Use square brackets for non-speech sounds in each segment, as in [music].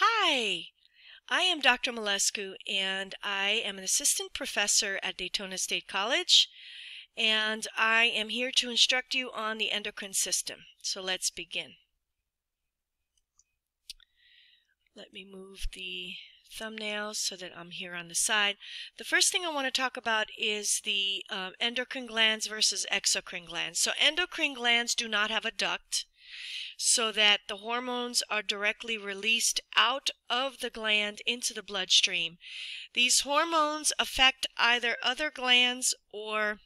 Hi, I am Dr. Milescu, and I am an assistant professor at Daytona State College, and I am here to instruct you on the endocrine system. So let's begin. Let me move the thumbnails so that I'm here on the side. The first thing I want to talk about is the um, endocrine glands versus exocrine glands. So endocrine glands do not have a duct so that the hormones are directly released out of the gland into the bloodstream. These hormones affect either other glands or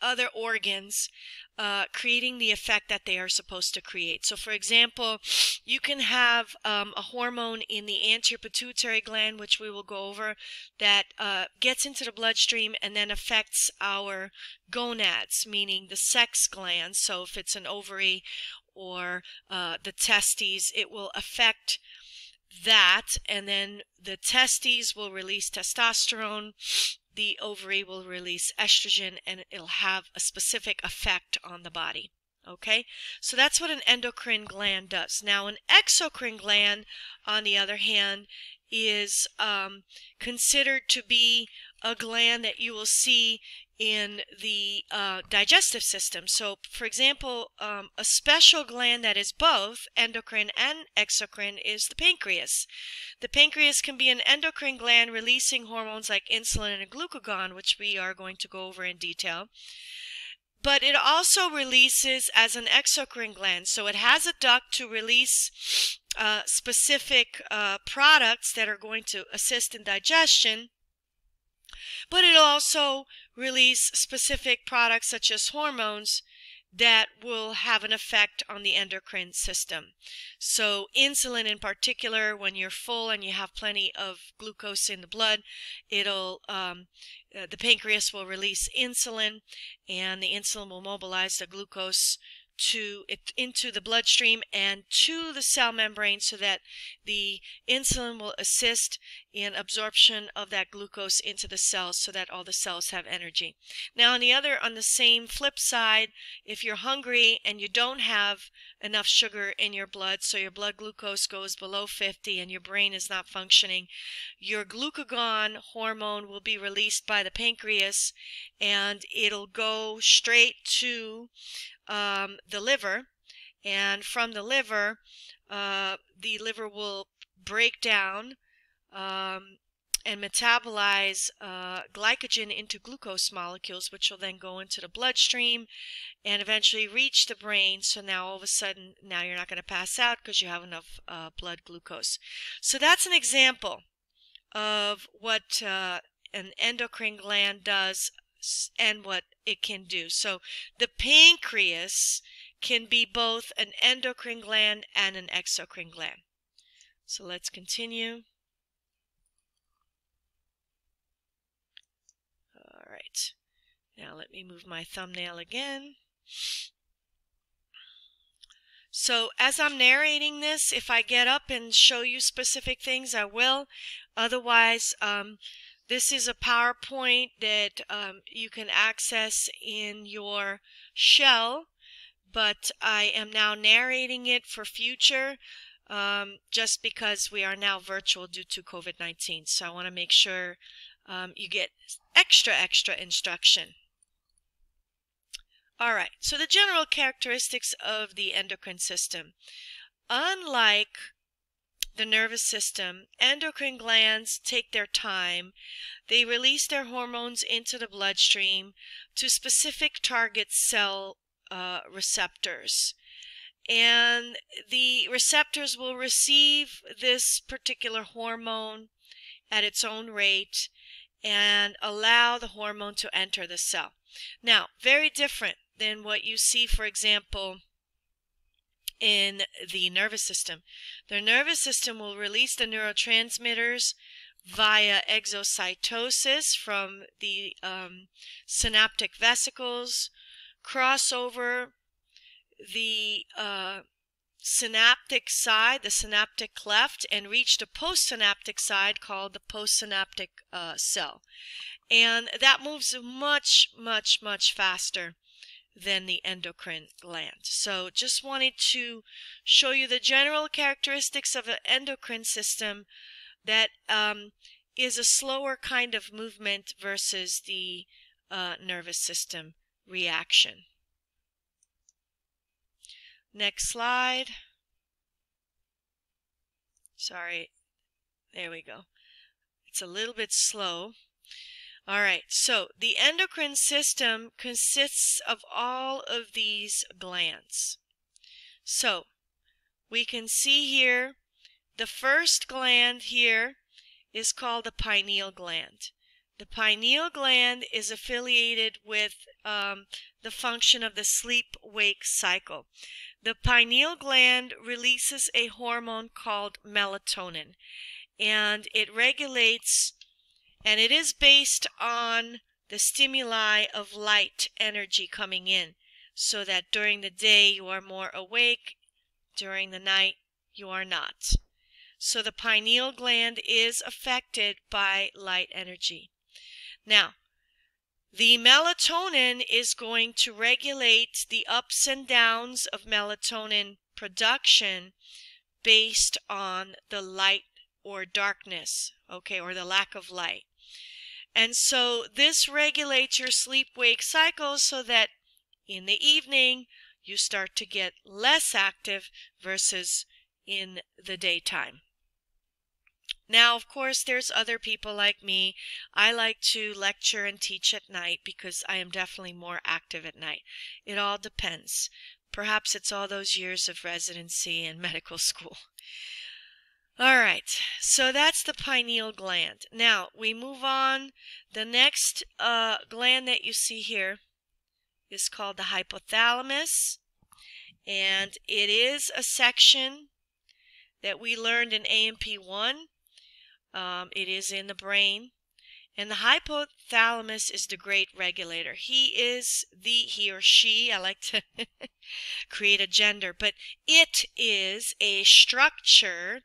other organs, uh, creating the effect that they are supposed to create. So, for example, you can have um, a hormone in the anterior pituitary gland, which we will go over, that uh, gets into the bloodstream and then affects our gonads, meaning the sex glands. So, if it's an ovary or uh, the testes, it will affect that, and then the testes will release testosterone, the ovary will release estrogen, and it'll have a specific effect on the body. Okay, so that's what an endocrine gland does. Now, an exocrine gland, on the other hand, is um, considered to be a gland that you will see in the uh, digestive system. So, for example, um, a special gland that is both endocrine and exocrine is the pancreas. The pancreas can be an endocrine gland releasing hormones like insulin and glucagon, which we are going to go over in detail. But it also releases as an exocrine gland. So it has a duct to release uh, specific uh, products that are going to assist in digestion but it'll also release specific products such as hormones that will have an effect on the endocrine system. So insulin in particular, when you're full and you have plenty of glucose in the blood, it'll um, uh, the pancreas will release insulin, and the insulin will mobilize the glucose to it into the bloodstream and to the cell membrane so that the insulin will assist in absorption of that glucose into the cells so that all the cells have energy. Now on the other on the same flip side, if you're hungry and you don't have enough sugar in your blood so your blood glucose goes below 50 and your brain is not functioning, your glucagon hormone will be released by the pancreas and it'll go straight to um, the liver, and from the liver, uh, the liver will break down um, and metabolize uh, glycogen into glucose molecules, which will then go into the bloodstream and eventually reach the brain. So now all of a sudden, now you're not going to pass out because you have enough uh, blood glucose. So that's an example of what uh, an endocrine gland does and what it can do. So the pancreas can be both an endocrine gland and an exocrine gland. So let's continue. All right. Now let me move my thumbnail again. So as I'm narrating this, if I get up and show you specific things, I will. Otherwise, um, this is a PowerPoint that um, you can access in your shell, but I am now narrating it for future um, just because we are now virtual due to COVID-19. So I want to make sure um, you get extra, extra instruction. All right, so the general characteristics of the endocrine system. Unlike the nervous system, endocrine glands take their time. They release their hormones into the bloodstream to specific target cell uh, receptors. And the receptors will receive this particular hormone at its own rate and allow the hormone to enter the cell. Now, very different than what you see, for example, in the nervous system. The nervous system will release the neurotransmitters via exocytosis from the um, synaptic vesicles, cross over the uh, synaptic side, the synaptic cleft, and reach the postsynaptic side called the postsynaptic uh, cell. And that moves much, much, much faster than the endocrine gland. So just wanted to show you the general characteristics of the endocrine system that um, is a slower kind of movement versus the uh, nervous system reaction. Next slide. Sorry, there we go. It's a little bit slow. All right, so the endocrine system consists of all of these glands. So we can see here the first gland here is called the pineal gland. The pineal gland is affiliated with um, the function of the sleep-wake cycle. The pineal gland releases a hormone called melatonin, and it regulates and it is based on the stimuli of light energy coming in so that during the day you are more awake, during the night you are not. So the pineal gland is affected by light energy. Now, the melatonin is going to regulate the ups and downs of melatonin production based on the light or darkness, okay, or the lack of light. And so this regulates your sleep-wake cycle so that in the evening you start to get less active versus in the daytime. Now, of course, there's other people like me. I like to lecture and teach at night because I am definitely more active at night. It all depends. Perhaps it's all those years of residency and [laughs] medical school. All right, so that's the pineal gland. Now we move on. The next uh, gland that you see here is called the hypothalamus, and it is a section that we learned in A&P1. Um, it is in the brain. And the hypothalamus is the great regulator. He is the, he or she, I like to [laughs] create a gender, but it is a structure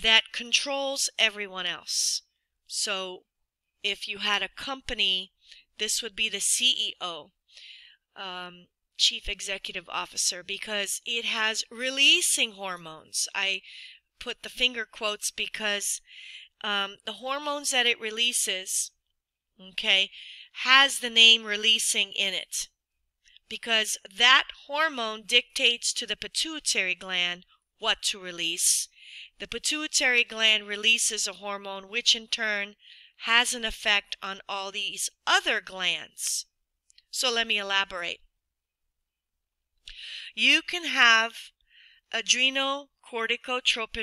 that controls everyone else. So if you had a company, this would be the CEO, um, Chief Executive Officer, because it has releasing hormones. I put the finger quotes because um, the hormones that it releases, okay, has the name releasing in it. Because that hormone dictates to the pituitary gland what to release the pituitary gland releases a hormone which in turn has an effect on all these other glands. So let me elaborate. You can have adrenocorticotropin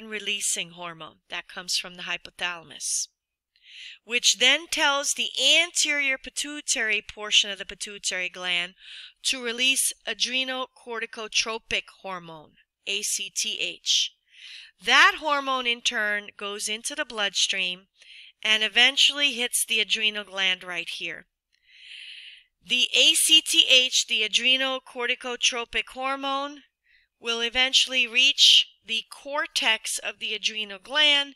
releasing hormone that comes from the hypothalamus, which then tells the anterior pituitary portion of the pituitary gland to release adrenocorticotropic hormone, ACTH. That hormone in turn goes into the bloodstream and eventually hits the adrenal gland right here. The ACTH, the adrenocorticotropic hormone, will eventually reach the cortex of the adrenal gland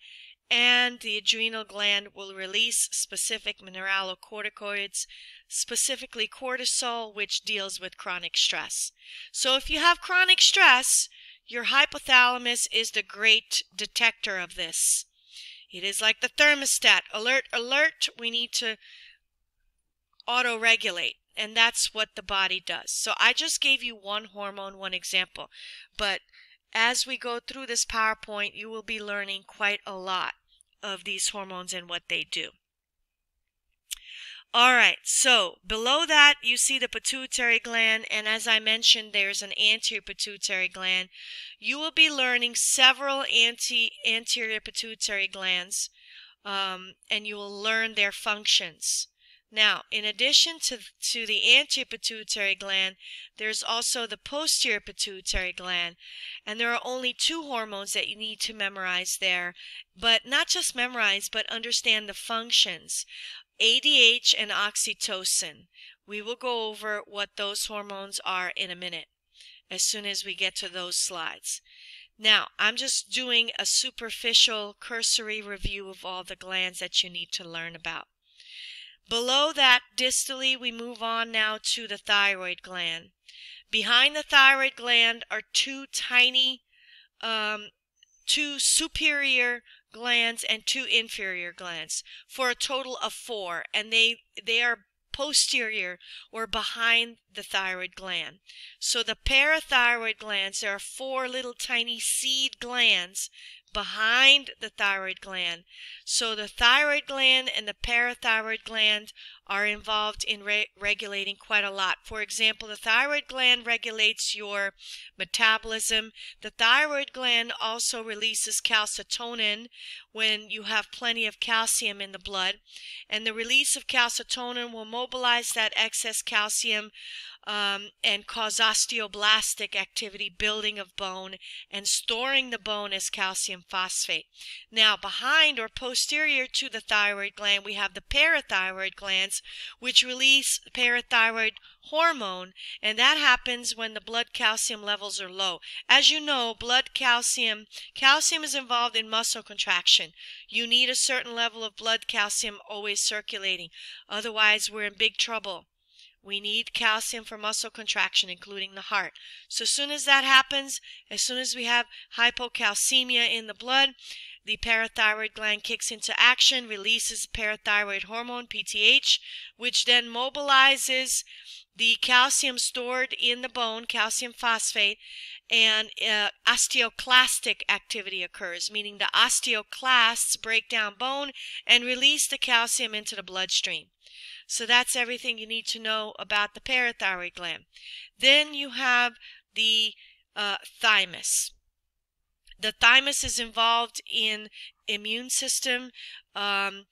and the adrenal gland will release specific mineralocorticoids, specifically cortisol, which deals with chronic stress. So if you have chronic stress, your hypothalamus is the great detector of this. It is like the thermostat. Alert, alert, we need to auto-regulate. And that's what the body does. So I just gave you one hormone, one example. But as we go through this PowerPoint, you will be learning quite a lot of these hormones and what they do. All right, so below that you see the pituitary gland, and as I mentioned, there's an anterior pituitary gland. You will be learning several anti anterior pituitary glands, um, and you will learn their functions. Now, in addition to, to the anterior pituitary gland, there's also the posterior pituitary gland. And there are only two hormones that you need to memorize there, but not just memorize, but understand the functions. ADH and oxytocin. We will go over what those hormones are in a minute as soon as we get to those slides. Now, I'm just doing a superficial cursory review of all the glands that you need to learn about. Below that, distally, we move on now to the thyroid gland. Behind the thyroid gland are two tiny, um, two superior glands and two inferior glands for a total of four, and they they are posterior or behind the thyroid gland. So the parathyroid glands, there are four little tiny seed glands behind the thyroid gland. So the thyroid gland and the parathyroid gland are involved in re- regulating quite a lot. For example, the thyroid gland regulates your metabolism. The thyroid gland also releases calcitonin when you have plenty of calcium in the blood. And the release of calcitonin will mobilize that excess calcium um, and cause osteoblastic activity, building of bone, and storing the bone as calcium phosphate. Now, behind or posterior to the thyroid gland, we have the parathyroid glands, which release parathyroid hormone, and that happens when the blood calcium levels are low. As you know, blood calcium, calcium is involved in muscle contraction. You need a certain level of blood calcium always circulating. Otherwise, we're in big trouble. We need calcium for muscle contraction, including the heart. So as soon as that happens, as soon as we have hypocalcemia in the blood, the parathyroid gland kicks into action, releases parathyroid hormone, PTH, which then mobilizes the calcium stored in the bone, calcium phosphate, and uh, osteoclastic activity occurs, meaning the osteoclasts break down bone and release the calcium into the bloodstream. So that's everything you need to know about the parathyroid gland. Then you have the uh, thymus. The thymus is involved in immune system um,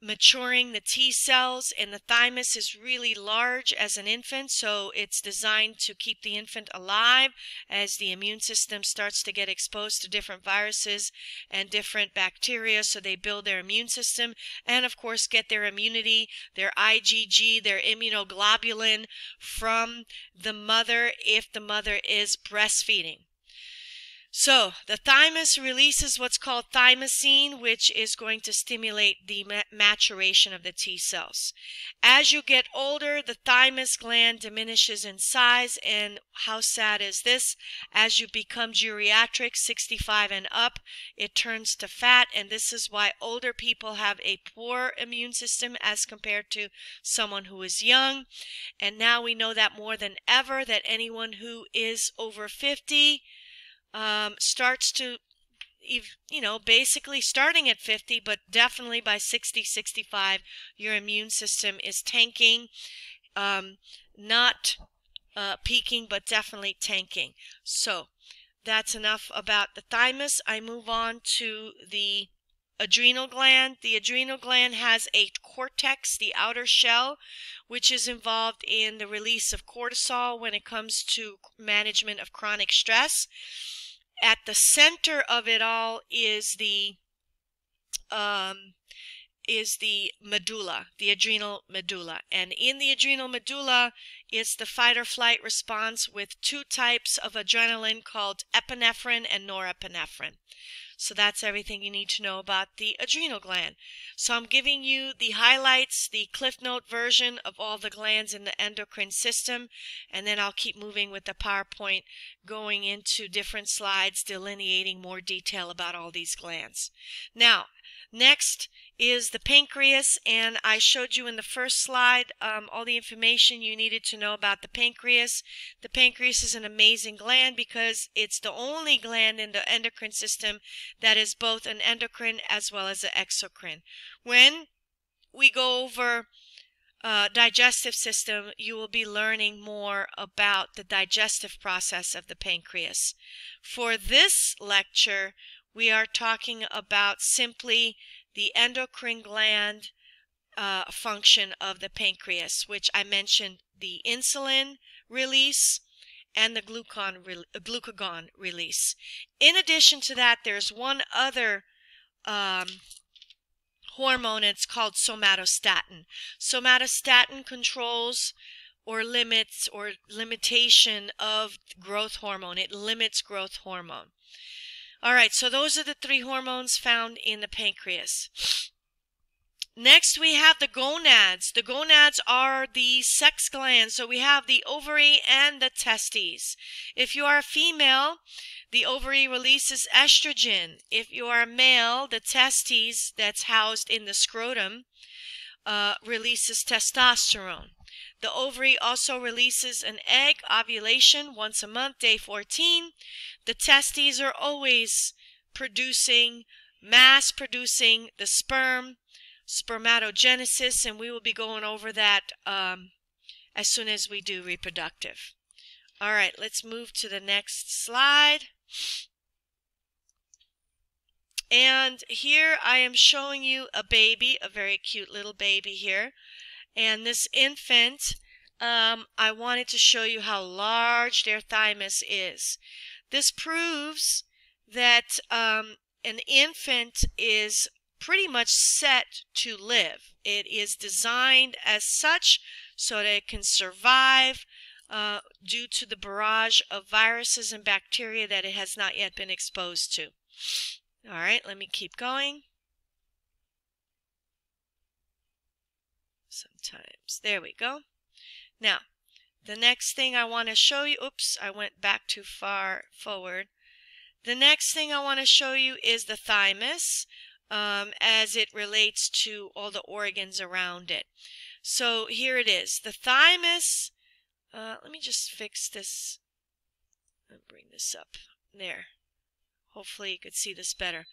maturing the T cells and the thymus is really large as an infant so it's designed to keep the infant alive as the immune system starts to get exposed to different viruses and different bacteria so they build their immune system and of course get their immunity their IgG their immunoglobulin from the mother if the mother is breastfeeding so the thymus releases what's called thymosin, which is going to stimulate the maturation of the T cells. As you get older, the thymus gland diminishes in size, and how sad is this? As you become geriatric, 65 and up, it turns to fat, and this is why older people have a poor immune system as compared to someone who is young. And now we know that more than ever that anyone who is over 50 um, starts to you know, basically starting at 50, but definitely by 60, 65, your immune system is tanking, um, not uh, peaking, but definitely tanking. So that's enough about the thymus. I move on to the adrenal gland. The adrenal gland has a cortex, the outer shell, which is involved in the release of cortisol when it comes to management of chronic stress at the center of it all is the um, is the medulla, the adrenal medulla. And in the adrenal medulla is the fight or flight response with two types of adrenaline called epinephrine and norepinephrine. So that's everything you need to know about the adrenal gland. So I'm giving you the highlights, the Cliff Note version of all the glands in the endocrine system, and then I'll keep moving with the PowerPoint going into different slides delineating more detail about all these glands. Now, Next is the pancreas, and I showed you in the first slide um, all the information you needed to know about the pancreas. The pancreas is an amazing gland because it's the only gland in the endocrine system that is both an endocrine as well as an exocrine. When we go over uh, digestive system, you will be learning more about the digestive process of the pancreas. For this lecture, we are talking about simply the endocrine gland uh, function of the pancreas, which I mentioned the insulin release and the glucagon, re glucagon release. In addition to that, there's one other um, hormone, it's called somatostatin. Somatostatin controls or limits or limitation of growth hormone. It limits growth hormone. All right, so those are the three hormones found in the pancreas. Next, we have the gonads. The gonads are the sex glands. So we have the ovary and the testes. If you are a female, the ovary releases estrogen. If you are a male, the testes that's housed in the scrotum uh, releases testosterone. The ovary also releases an egg ovulation once a month, day 14. The testes are always producing, mass producing the sperm spermatogenesis, and we will be going over that um, as soon as we do reproductive. All right, let's move to the next slide. And here I am showing you a baby, a very cute little baby here. And this infant, um, I wanted to show you how large their thymus is. This proves that um, an infant is pretty much set to live. It is designed as such so that it can survive uh, due to the barrage of viruses and bacteria that it has not yet been exposed to. All right, let me keep going. Sometimes, there we go. Now, the next thing I want to show you, oops, I went back too far forward. The next thing I want to show you is the thymus um, as it relates to all the organs around it. So here it is. The thymus, uh, let me just fix this and bring this up. There. Hopefully you could see this better.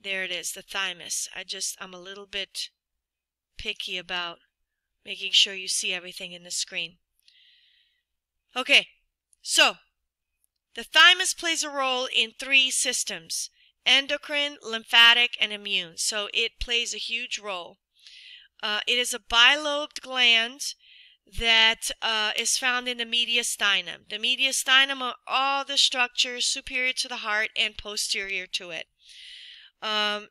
There it is, the thymus. I just, I'm a little bit picky about making sure you see everything in the screen. Okay, so the thymus plays a role in three systems endocrine, lymphatic, and immune. So it plays a huge role. Uh, it is a bilobed gland that uh, is found in the mediastinum. The mediastinum are all the structures superior to the heart and posterior to it. Um,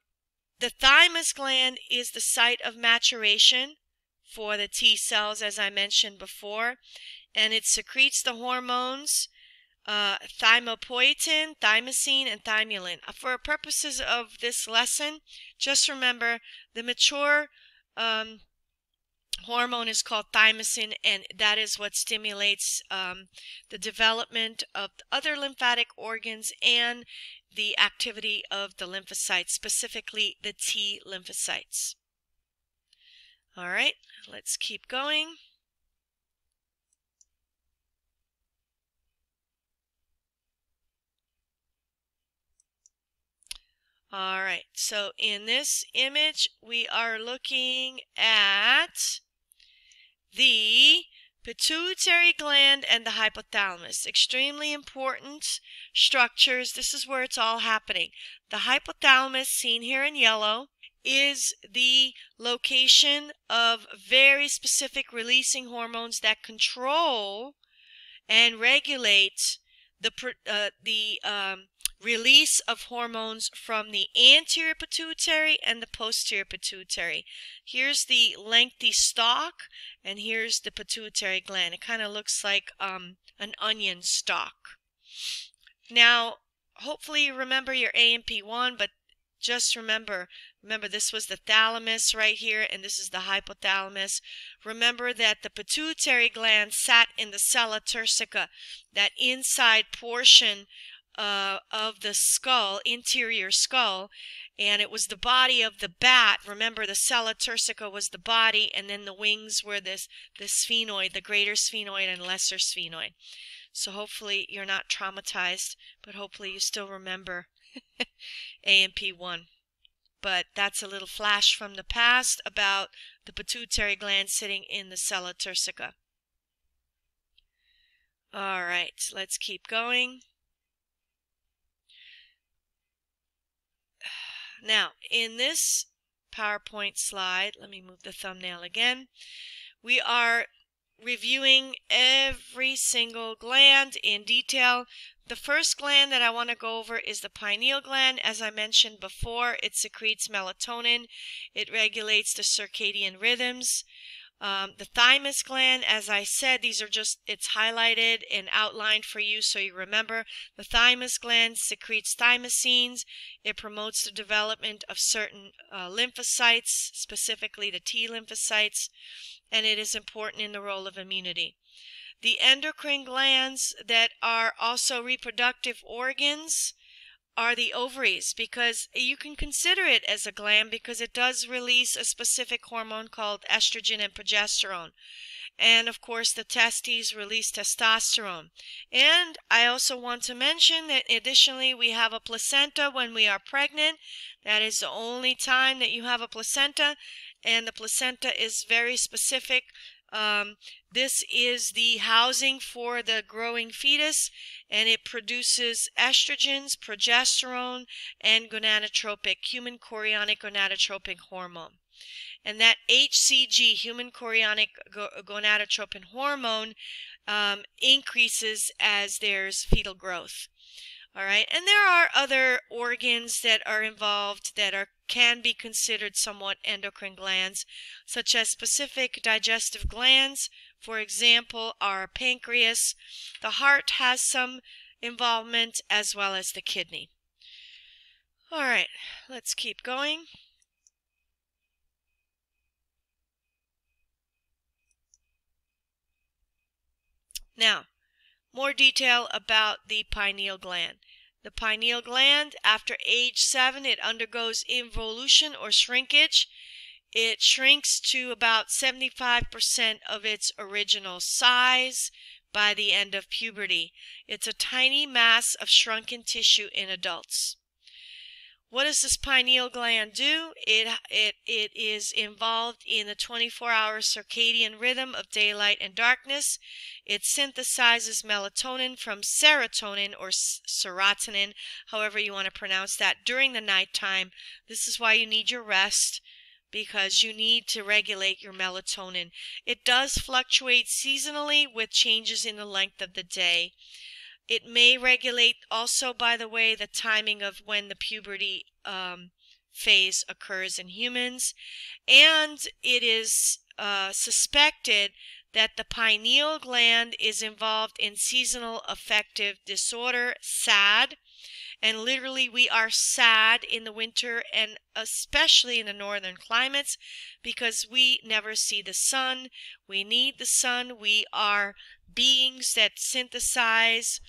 the thymus gland is the site of maturation for the T cells, as I mentioned before, and it secretes the hormones uh, thymopoietin, thymosin, and thymulin. Uh, for purposes of this lesson, just remember the mature um, hormone is called thymosin, and that is what stimulates um, the development of other lymphatic organs and the activity of the lymphocytes, specifically the T lymphocytes. All right, let's keep going. All right, so in this image, we are looking at the pituitary gland and the hypothalamus. Extremely important structures. This is where it's all happening. The hypothalamus, seen here in yellow, is the location of very specific releasing hormones that control and regulate the, uh, the um, release of hormones from the anterior pituitary and the posterior pituitary. Here's the lengthy stalk, and here's the pituitary gland. It kind of looks like um, an onion stalk. Now, hopefully you remember your A&P1, but just remember, remember this was the thalamus right here, and this is the hypothalamus. Remember that the pituitary gland sat in the sella turcica, that inside portion uh, of the skull, interior skull, and it was the body of the bat. Remember, the sella turcica was the body, and then the wings were this, the sphenoid, the greater sphenoid and lesser sphenoid. So hopefully you're not traumatized, but hopefully you still remember [laughs] A&P1. But that's a little flash from the past about the pituitary gland sitting in the sella turcica. All right, let's keep going. Now, in this PowerPoint slide, let me move the thumbnail again, we are reviewing every single gland in detail. The first gland that I want to go over is the pineal gland. As I mentioned before, it secretes melatonin. It regulates the circadian rhythms. Um, the thymus gland, as I said, these are just, it's highlighted and outlined for you so you remember. The thymus gland secretes thymosins. It promotes the development of certain uh, lymphocytes, specifically the T lymphocytes, and it is important in the role of immunity. The endocrine glands that are also reproductive organs are the ovaries because you can consider it as a gland because it does release a specific hormone called estrogen and progesterone. And of course, the testes release testosterone. And I also want to mention that additionally, we have a placenta when we are pregnant. That is the only time that you have a placenta. And the placenta is very specific um, this is the housing for the growing fetus and it produces estrogens, progesterone, and gonadotropic, human chorionic gonadotropic hormone. And that HCG, human chorionic gonadotropin hormone, um, increases as there's fetal growth. All right, and there are other organs that are involved that are can be considered somewhat endocrine glands, such as specific digestive glands, for example, our pancreas. The heart has some involvement as well as the kidney. All right, let's keep going. Now, more detail about the pineal gland. The pineal gland, after age 7, it undergoes involution or shrinkage. It shrinks to about 75% of its original size by the end of puberty. It's a tiny mass of shrunken tissue in adults. What does this pineal gland do? It, it, it is involved in the 24-hour circadian rhythm of daylight and darkness. It synthesizes melatonin from serotonin or serotonin, however you want to pronounce that, during the nighttime. This is why you need your rest because you need to regulate your melatonin. It does fluctuate seasonally with changes in the length of the day. It may regulate also, by the way, the timing of when the puberty um, phase occurs in humans. And it is uh, suspected that the pineal gland is involved in seasonal affective disorder, SAD. And literally, we are sad in the winter and especially in the northern climates because we never see the sun. We need the sun. We are beings that synthesize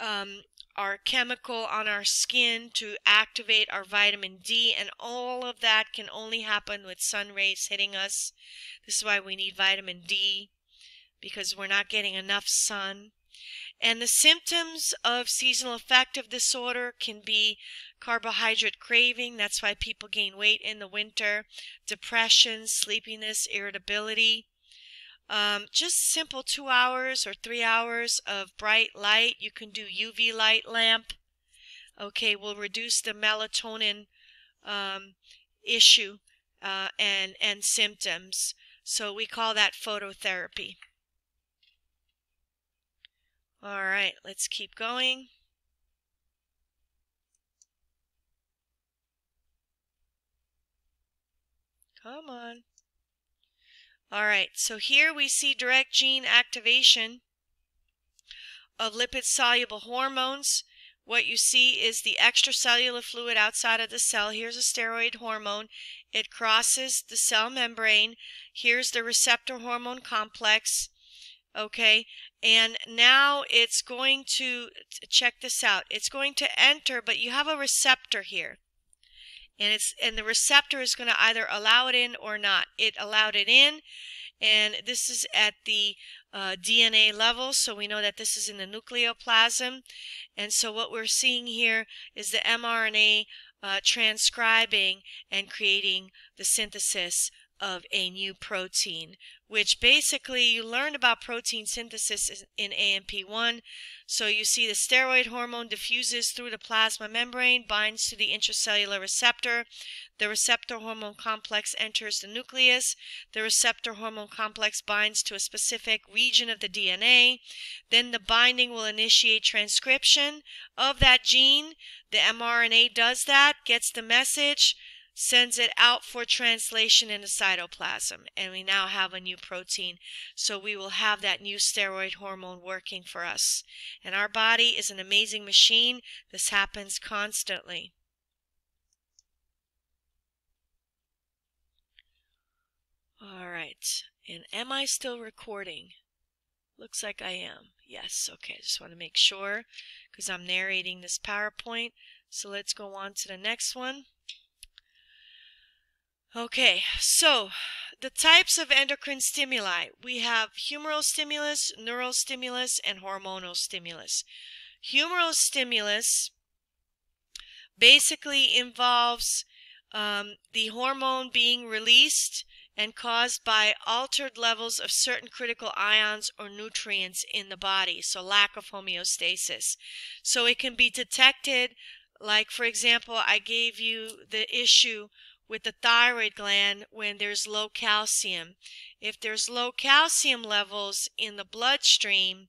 um, our chemical on our skin to activate our vitamin D, and all of that can only happen with sun rays hitting us. This is why we need vitamin D because we're not getting enough sun. And the symptoms of seasonal affective disorder can be carbohydrate craving, that's why people gain weight in the winter, depression, sleepiness, irritability. Um, just simple two hours or three hours of bright light. You can do UV light lamp. Okay, will reduce the melatonin um, issue uh, and and symptoms. So we call that phototherapy. All right, let's keep going. Come on. All right, so here we see direct gene activation of lipid-soluble hormones. What you see is the extracellular fluid outside of the cell. Here's a steroid hormone. It crosses the cell membrane. Here's the receptor hormone complex. Okay, and now it's going to, check this out, it's going to enter, but you have a receptor here and it's and the receptor is going to either allow it in or not. It allowed it in, and this is at the uh, DNA level, so we know that this is in the nucleoplasm. And so what we're seeing here is the mRNA uh, transcribing and creating the synthesis of a new protein, which basically you learned about protein synthesis in A&P1. So you see the steroid hormone diffuses through the plasma membrane, binds to the intracellular receptor. The receptor hormone complex enters the nucleus. The receptor hormone complex binds to a specific region of the DNA. Then the binding will initiate transcription of that gene. The mRNA does that, gets the message, sends it out for translation in the cytoplasm, and we now have a new protein. So we will have that new steroid hormone working for us. And our body is an amazing machine. This happens constantly. All right, and am I still recording? Looks like I am. Yes, okay, I just want to make sure because I'm narrating this PowerPoint. So let's go on to the next one. Okay, so the types of endocrine stimuli. We have humoral stimulus, neural stimulus, and hormonal stimulus. Humoral stimulus basically involves um, the hormone being released and caused by altered levels of certain critical ions or nutrients in the body, so lack of homeostasis. So it can be detected, like for example, I gave you the issue with the thyroid gland when there's low calcium. If there's low calcium levels in the bloodstream,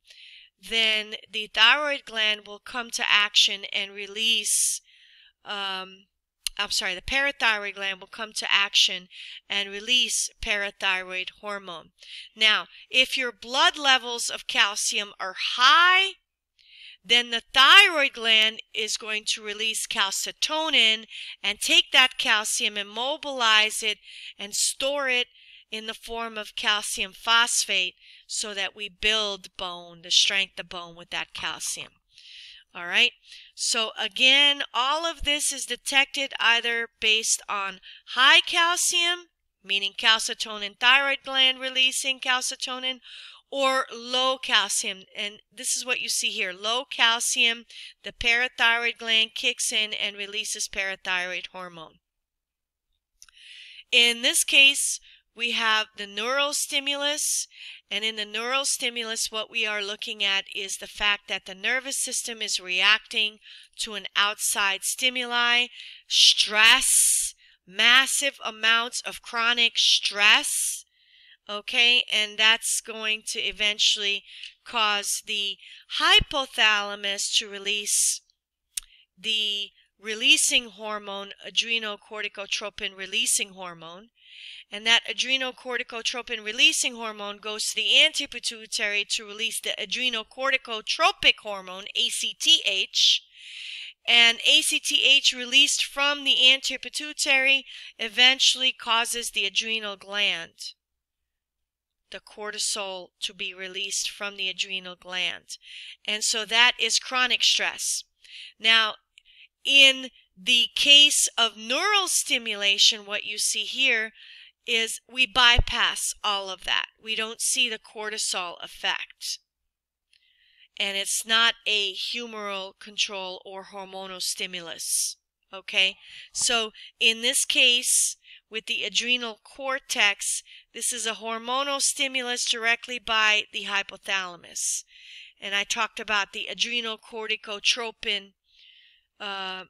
then the thyroid gland will come to action and release um, I'm sorry, the parathyroid gland will come to action and release parathyroid hormone. Now, if your blood levels of calcium are high, then the thyroid gland is going to release calcitonin and take that calcium and mobilize it and store it in the form of calcium phosphate so that we build bone, the strength of bone with that calcium. All right. So again, all of this is detected either based on high calcium, meaning calcitonin thyroid gland releasing calcitonin, or low calcium. And this is what you see here. Low calcium, the parathyroid gland kicks in and releases parathyroid hormone. In this case, we have the neural stimulus and in the neural stimulus, what we are looking at is the fact that the nervous system is reacting to an outside stimuli, stress, massive amounts of chronic stress, okay, and that's going to eventually cause the hypothalamus to release the releasing hormone, adrenocorticotropin releasing hormone, and that adrenocorticotropin releasing hormone goes to the anti-pituitary to release the adrenocorticotropic hormone, ACTH. And ACTH released from the anti-pituitary eventually causes the adrenal gland, the cortisol, to be released from the adrenal gland. And so that is chronic stress. Now, in the case of neural stimulation, what you see here, is we bypass all of that. We don't see the cortisol effect. And it's not a humoral control or hormonal stimulus. Okay? So in this case, with the adrenal cortex, this is a hormonal stimulus directly by the hypothalamus. And I talked about the adrenocorticotropin uh,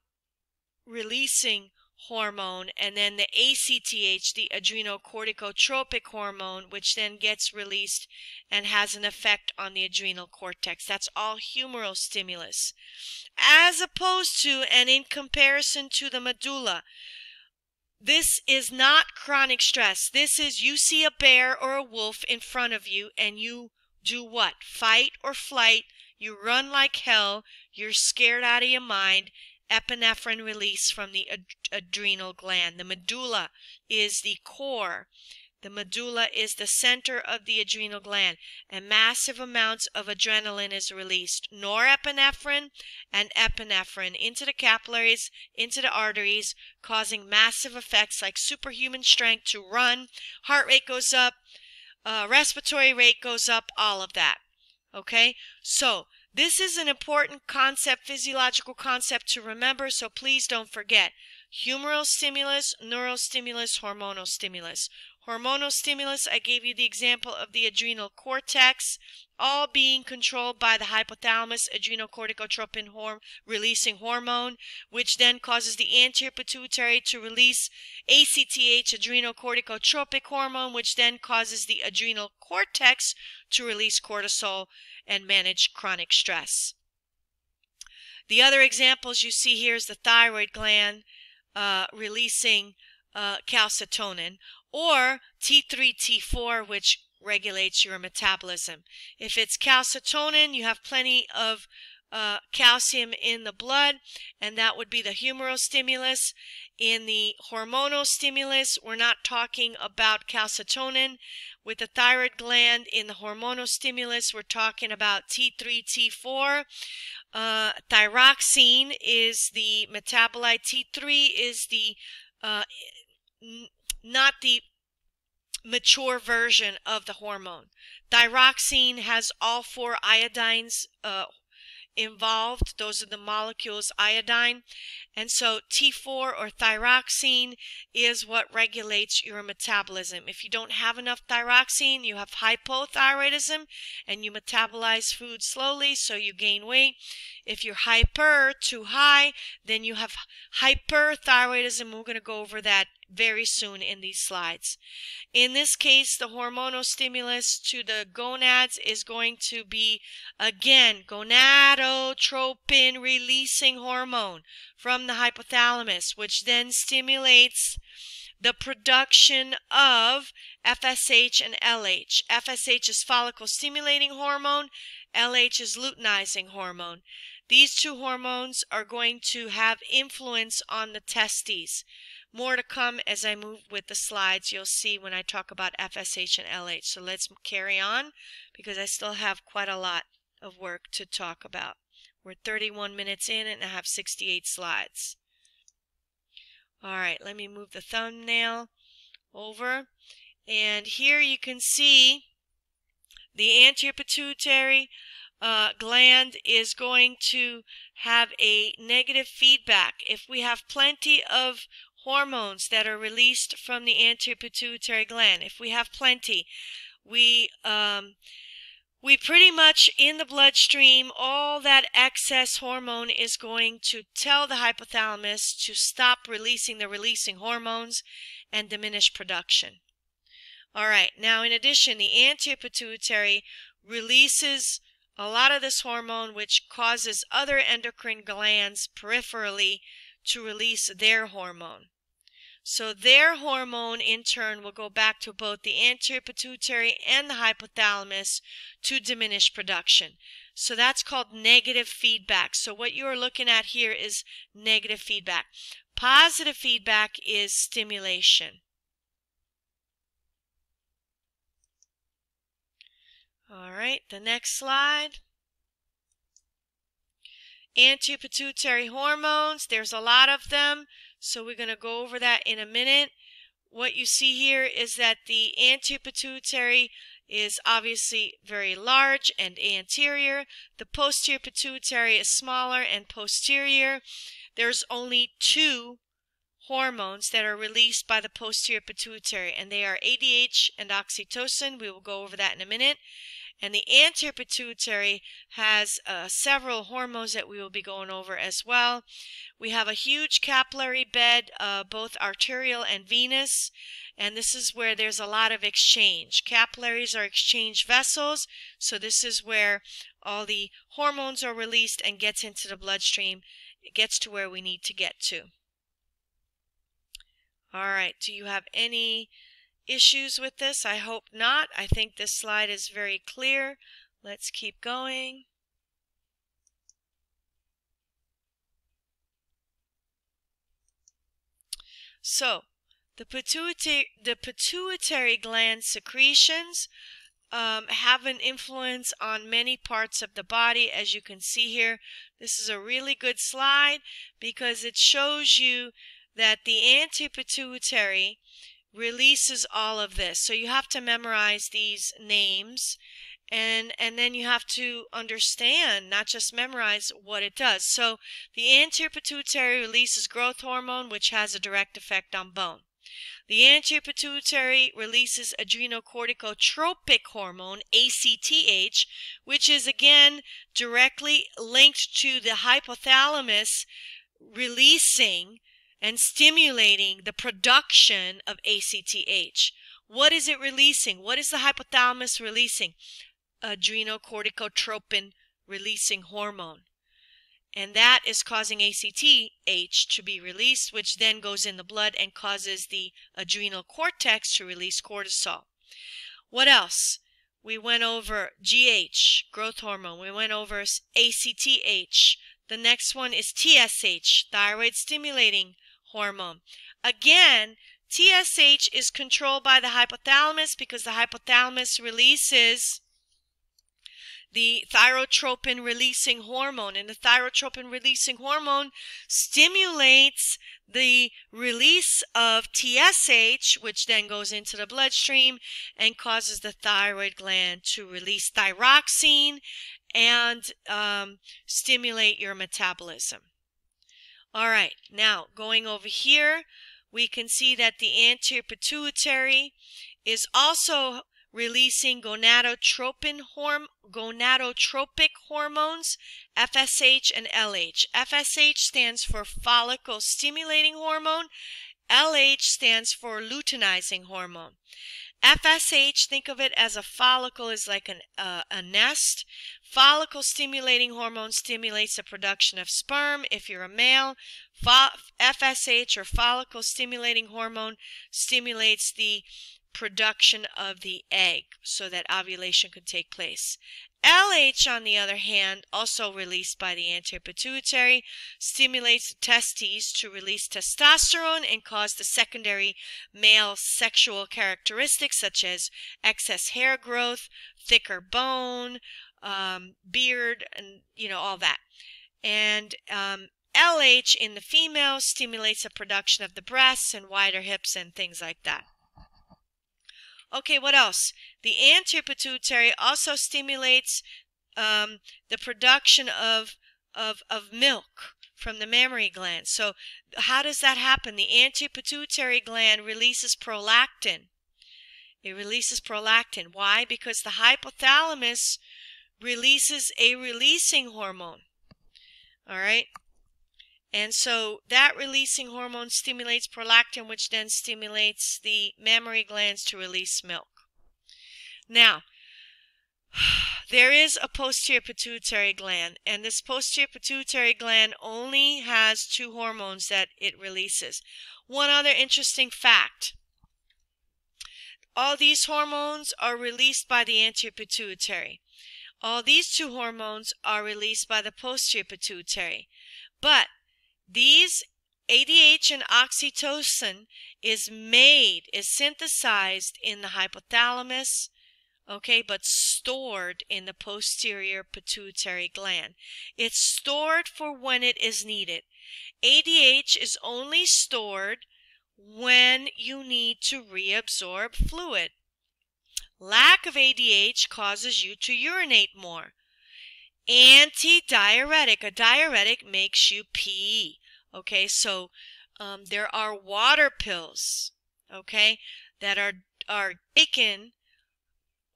releasing hormone and then the ACTH, the adrenocorticotropic hormone, which then gets released and has an effect on the adrenal cortex. That's all humoral stimulus. As opposed to and in comparison to the medulla, this is not chronic stress. This is you see a bear or a wolf in front of you and you do what? Fight or flight. You run like hell. You're scared out of your mind epinephrine release from the ad adrenal gland. The medulla is the core. The medulla is the center of the adrenal gland, and massive amounts of adrenaline is released. Norepinephrine and epinephrine into the capillaries, into the arteries, causing massive effects like superhuman strength to run, heart rate goes up, uh, respiratory rate goes up, all of that. Okay? So, this is an important concept, physiological concept to remember, so please don't forget. Humoral stimulus, neural stimulus, hormonal stimulus. Hormonal stimulus, I gave you the example of the adrenal cortex, all being controlled by the hypothalamus adrenocorticotropin horm releasing hormone, which then causes the anterior pituitary to release ACTH adrenocorticotropic hormone, which then causes the adrenal cortex to release cortisol and manage chronic stress. The other examples you see here is the thyroid gland uh, releasing uh, calcitonin, or T3, T4, which regulates your metabolism. If it's calcitonin, you have plenty of uh, calcium in the blood, and that would be the humoral stimulus. In the hormonal stimulus, we're not talking about calcitonin. With the thyroid gland in the hormonal stimulus, we're talking about T3, T4. Uh, thyroxine is the metabolite. T3 is the uh, not the mature version of the hormone. Thyroxine has all four iodines uh, involved. Those are the molecules iodine. And so T4 or thyroxine is what regulates your metabolism. If you don't have enough thyroxine, you have hypothyroidism and you metabolize food slowly, so you gain weight. If you're hyper, too high, then you have hyperthyroidism. We're going to go over that very soon in these slides. In this case, the hormonal stimulus to the gonads is going to be, again, gonadotropin releasing hormone from the hypothalamus, which then stimulates the production of FSH and LH. FSH is follicle stimulating hormone, LH is luteinizing hormone. These two hormones are going to have influence on the testes. More to come as I move with the slides. You'll see when I talk about FSH and LH. So let's carry on because I still have quite a lot of work to talk about. We're 31 minutes in and I have 68 slides. All right, let me move the thumbnail over. And here you can see the anterior pituitary uh, gland is going to have a negative feedback. If we have plenty of hormones that are released from the anterior pituitary gland, if we have plenty, we um, we pretty much in the bloodstream, all that excess hormone is going to tell the hypothalamus to stop releasing the releasing hormones and diminish production. All right, now in addition, the anterior pituitary releases a lot of this hormone, which causes other endocrine glands peripherally to release their hormone. So their hormone in turn will go back to both the anterior pituitary and the hypothalamus to diminish production. So that's called negative feedback. So what you're looking at here is negative feedback. Positive feedback is stimulation. All right, the next slide. Anterior pituitary hormones, there's a lot of them. So we're going to go over that in a minute. What you see here is that the anterior pituitary is obviously very large and anterior. The posterior pituitary is smaller and posterior. There's only two hormones that are released by the posterior pituitary, and they are ADH and oxytocin. We will go over that in a minute. And the anterior pituitary has uh, several hormones that we will be going over as well. We have a huge capillary bed, uh, both arterial and venous, and this is where there's a lot of exchange. Capillaries are exchange vessels, so this is where all the hormones are released and gets into the bloodstream. It gets to where we need to get to. All right, do you have any issues with this? I hope not. I think this slide is very clear. Let's keep going. So, the pituitary, the pituitary gland secretions um, have an influence on many parts of the body, as you can see here. This is a really good slide because it shows you that the anterior pituitary releases all of this. So you have to memorize these names and and then you have to understand not just memorize what it does so the anterior pituitary releases growth hormone which has a direct effect on bone the anterior pituitary releases adrenocorticotropic hormone ACTH which is again directly linked to the hypothalamus releasing and stimulating the production of ACTH. What is it releasing? What is the hypothalamus releasing? Adrenocorticotropin releasing hormone. And that is causing ACTH to be released, which then goes in the blood and causes the adrenal cortex to release cortisol. What else? We went over GH, growth hormone. We went over ACTH. The next one is TSH, thyroid stimulating hormone. Again, TSH is controlled by the hypothalamus because the hypothalamus releases the thyrotropin releasing hormone. And the thyrotropin releasing hormone stimulates the release of TSH, which then goes into the bloodstream and causes the thyroid gland to release thyroxine and um, stimulate your metabolism. All right, now going over here, we can see that the anterior pituitary is also releasing gonadotropin horm gonadotropic hormones, FSH and LH. FSH stands for follicle stimulating hormone. LH stands for luteinizing hormone. FSH, think of it as a follicle is like an, uh, a nest. Follicle stimulating hormone stimulates the production of sperm if you're a male. FSH or follicle stimulating hormone stimulates the production of the egg so that ovulation could take place. LH, on the other hand, also released by the anterior pituitary, stimulates the testes to release testosterone and cause the secondary male sexual characteristics such as excess hair growth, thicker bone, um, beard, and you know all that. And um, LH in the female stimulates the production of the breasts and wider hips and things like that. Okay, what else? The anterior pituitary also stimulates um, the production of, of, of milk from the mammary gland. So how does that happen? The anterior pituitary gland releases prolactin. It releases prolactin. Why? Because the hypothalamus releases a releasing hormone. All right? And so that releasing hormone stimulates prolactin, which then stimulates the mammary glands to release milk. Now, [sighs] there is a posterior pituitary gland, and this posterior pituitary gland only has two hormones that it releases. One other interesting fact all these hormones are released by the anterior pituitary. All these two hormones are released by the posterior pituitary. But these ADH and oxytocin is made, is synthesized in the hypothalamus, okay, but stored in the posterior pituitary gland. It's stored for when it is needed. ADH is only stored when you need to reabsorb fluid. Lack of ADH causes you to urinate more. Antidiuretic. A diuretic makes you pee. Okay, so um, there are water pills, okay, that are, are taken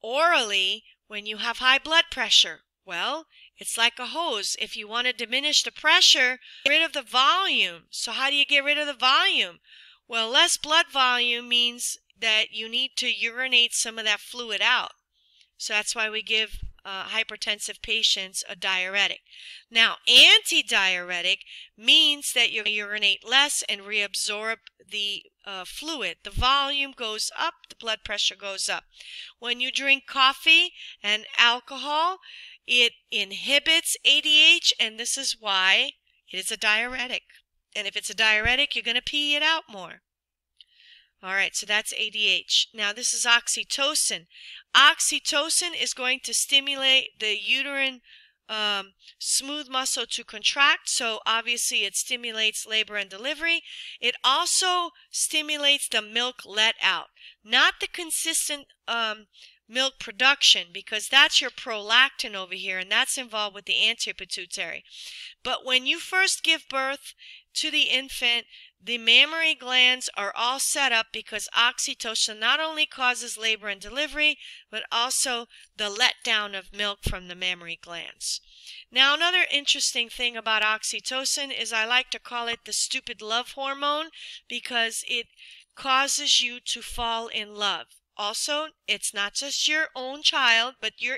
orally when you have high blood pressure. Well, it's like a hose. If you want to diminish the pressure, get rid of the volume. So how do you get rid of the volume? Well, less blood volume means that you need to urinate some of that fluid out. So that's why we give uh, hypertensive patients a diuretic. Now, antidiuretic means that you urinate less and reabsorb the uh, fluid. The volume goes up, the blood pressure goes up. When you drink coffee and alcohol, it inhibits ADH, and this is why it is a diuretic. And if it's a diuretic, you're going to pee it out more. All right, so that's ADH. Now this is oxytocin. Oxytocin is going to stimulate the uterine um, smooth muscle to contract, so obviously it stimulates labor and delivery. It also stimulates the milk let out, not the consistent um, milk production, because that's your prolactin over here, and that's involved with the anterior pituitary. But when you first give birth to the infant, the mammary glands are all set up because oxytocin not only causes labor and delivery, but also the letdown of milk from the mammary glands. Now, another interesting thing about oxytocin is I like to call it the stupid love hormone because it causes you to fall in love. also it's not just your own child but your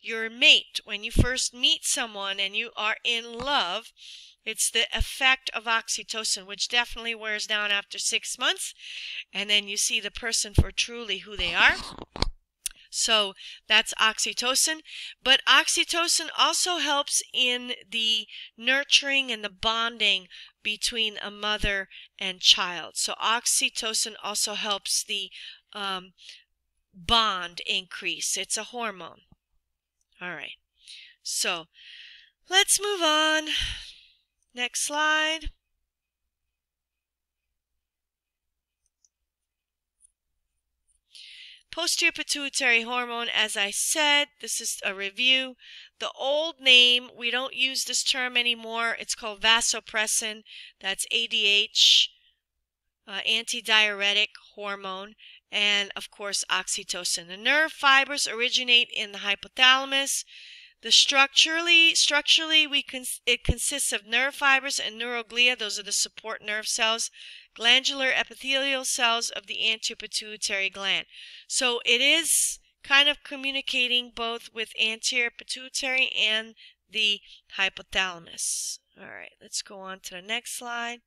your mate when you first meet someone and you are in love it's the effect of oxytocin which definitely wears down after 6 months and then you see the person for truly who they are so that's oxytocin. But oxytocin also helps in the nurturing and the bonding between a mother and child. So oxytocin also helps the um, bond increase. It's a hormone. All right. So let's move on. Next slide. Posterior pituitary hormone, as I said, this is a review. The old name, we don't use this term anymore. It's called vasopressin. That's ADH, uh, antidiuretic hormone, and of course oxytocin. The nerve fibers originate in the hypothalamus. The structurally, structurally, we cons it consists of nerve fibers and neuroglia. Those are the support nerve cells glandular epithelial cells of the anterior pituitary gland. So it is kind of communicating both with anterior pituitary and the hypothalamus. All right, let's go on to the next slide.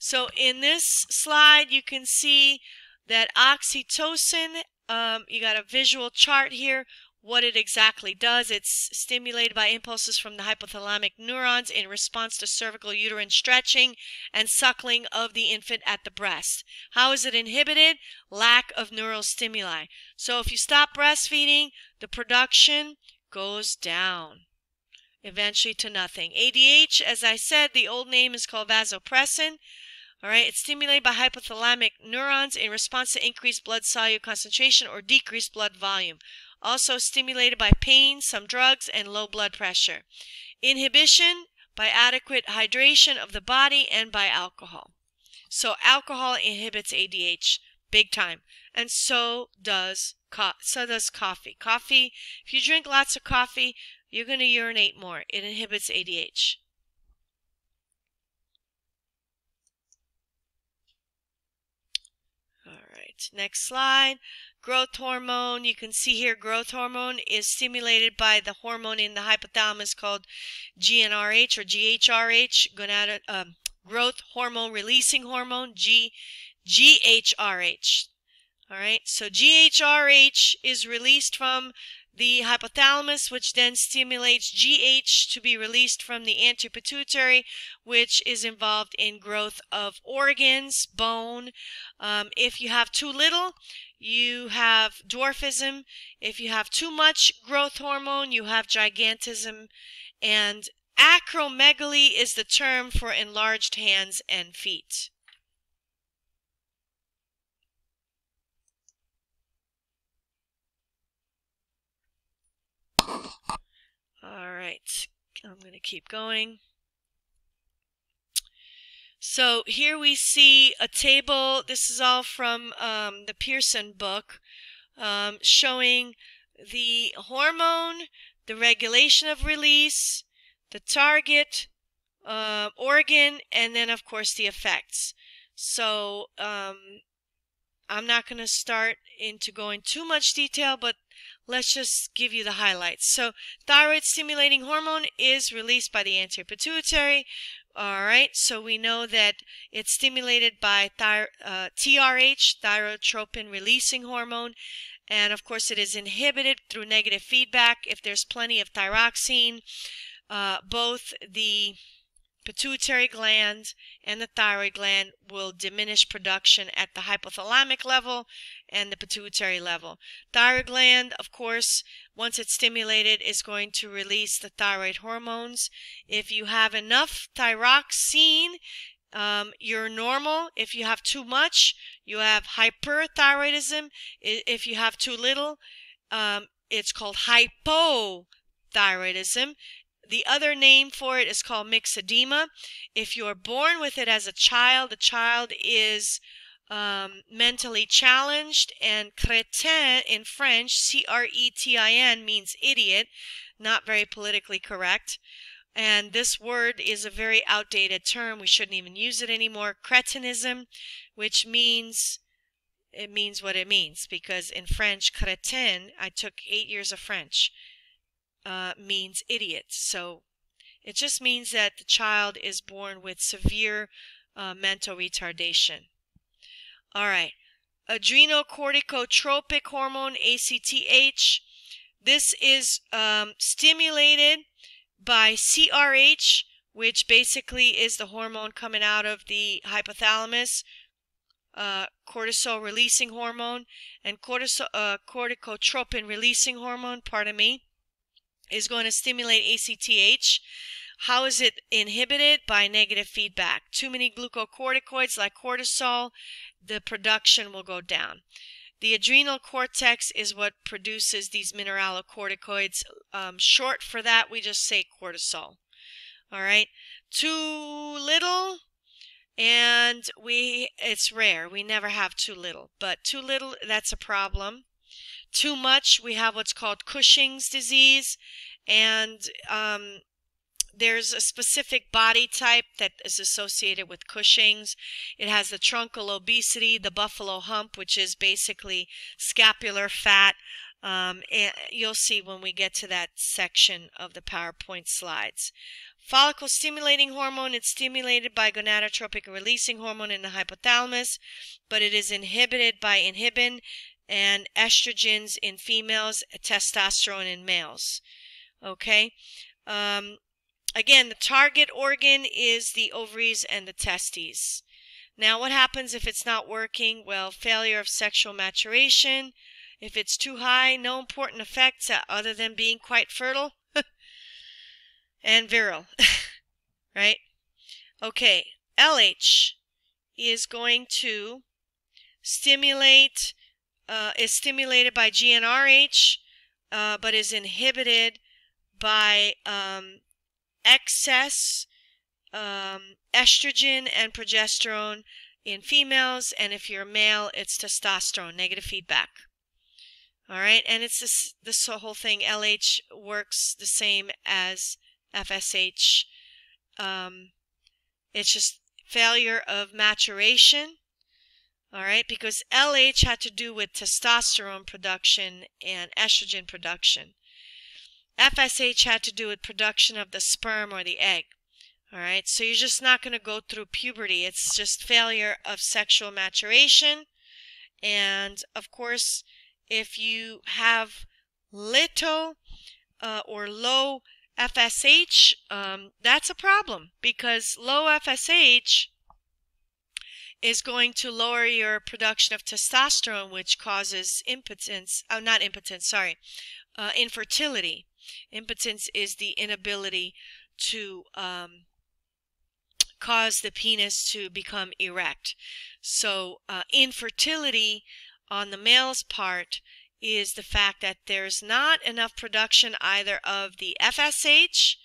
So in this slide, you can see that oxytocin, um, you got a visual chart here what it exactly does. It's stimulated by impulses from the hypothalamic neurons in response to cervical uterine stretching and suckling of the infant at the breast. How is it inhibited? Lack of neural stimuli. So if you stop breastfeeding, the production goes down eventually to nothing. ADH, as I said, the old name is called vasopressin. All right, it's stimulated by hypothalamic neurons in response to increased blood solute concentration or decreased blood volume also stimulated by pain, some drugs, and low blood pressure. Inhibition by adequate hydration of the body and by alcohol. So alcohol inhibits ADH big time, and so does so does coffee. Coffee, if you drink lots of coffee, you're going to urinate more. It inhibits ADH. All right, next slide. Growth hormone, you can see here growth hormone is stimulated by the hormone in the hypothalamus called GnRH or GHRH, gonad, um, growth hormone releasing hormone, G, GHRH. All right, so GHRH is released from the hypothalamus, which then stimulates GH to be released from the anteropituitary, which is involved in growth of organs, bone. Um, if you have too little, you have dwarfism. If you have too much growth hormone, you have gigantism. And acromegaly is the term for enlarged hands and feet. All right, I'm going to keep going. So here we see a table. This is all from um, the Pearson book um, showing the hormone, the regulation of release, the target uh, organ, and then of course the effects. So um, I'm not going to start into going too much detail, but let's just give you the highlights. So thyroid stimulating hormone is released by the anterior pituitary, all right, so we know that it's stimulated by thy uh, TRH, thyrotropin releasing hormone, and of course it is inhibited through negative feedback if there's plenty of thyroxine. Uh, both the pituitary gland and the thyroid gland will diminish production at the hypothalamic level and the pituitary level. Thyroid gland, of course, once it's stimulated, is going to release the thyroid hormones. If you have enough thyroxine, um, you're normal. If you have too much, you have hyperthyroidism. If you have too little, um, it's called hypothyroidism. The other name for it is called myxedema. If you're born with it as a child, the child is um, mentally challenged, and crétin in French, C R E T I N, means idiot, not very politically correct. And this word is a very outdated term. We shouldn't even use it anymore. Cretinism, which means it means what it means because in French, crétin, I took eight years of French, uh, means idiot. So it just means that the child is born with severe uh, mental retardation. All right. Adrenocorticotropic hormone, ACTH. This is um, stimulated by CRH, which basically is the hormone coming out of the hypothalamus, uh, cortisol releasing hormone, and cortisol, uh, corticotropin releasing hormone, pardon me, is going to stimulate ACTH. How is it inhibited? By negative feedback. Too many glucocorticoids like cortisol, the production will go down. The adrenal cortex is what produces these mineralocorticoids. Um, short for that, we just say cortisol. All right. Too little, and we it's rare. We never have too little, but too little that's a problem. Too much, we have what's called Cushing's disease, and um, there's a specific body type that is associated with Cushing's. It has the truncal obesity, the buffalo hump, which is basically scapular fat. Um, and you'll see when we get to that section of the PowerPoint slides. Follicle stimulating hormone, it's stimulated by gonadotropic releasing hormone in the hypothalamus, but it is inhibited by inhibin and estrogens in females, testosterone in males. Okay? Um, Again, the target organ is the ovaries and the testes. Now, what happens if it's not working? Well, failure of sexual maturation. If it's too high, no important effects other than being quite fertile [laughs] and virile, [laughs] right? Okay, LH is going to stimulate, uh, is stimulated by GnRH, uh, but is inhibited by um, excess um, estrogen and progesterone in females, and if you're a male, it's testosterone, negative feedback. All right, and it's this, this whole thing, LH works the same as FSH. Um, it's just failure of maturation. All right, because LH had to do with testosterone production and estrogen production. FSH had to do with production of the sperm or the egg. All right, so you're just not going to go through puberty. It's just failure of sexual maturation. And of course, if you have little uh, or low FSH, um, that's a problem because low FSH is going to lower your production of testosterone, which causes impotence, oh, not impotence, sorry, uh, infertility. Impotence is the inability to um, cause the penis to become erect. So, uh, infertility on the male's part is the fact that there's not enough production either of the FSH,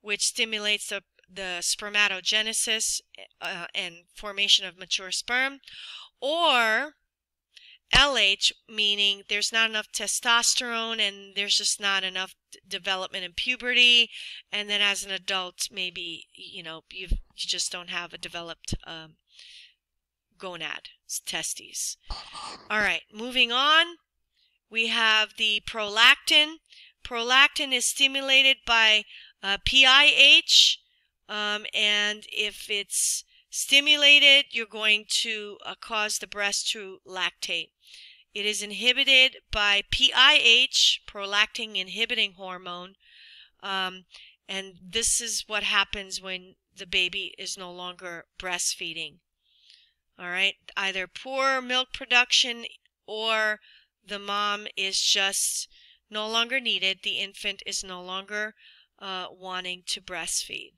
which stimulates the, the spermatogenesis uh, and formation of mature sperm, or LH, meaning there's not enough testosterone and there's just not enough development in puberty. And then as an adult, maybe, you know, you just don't have a developed um, gonad, testes. All right, moving on. We have the prolactin. Prolactin is stimulated by uh, PIH, um, and if it's stimulated, you're going to uh, cause the breast to lactate. It is inhibited by PIH, prolactin inhibiting hormone, um, and this is what happens when the baby is no longer breastfeeding. All right, either poor milk production or the mom is just no longer needed. The infant is no longer uh, wanting to breastfeed.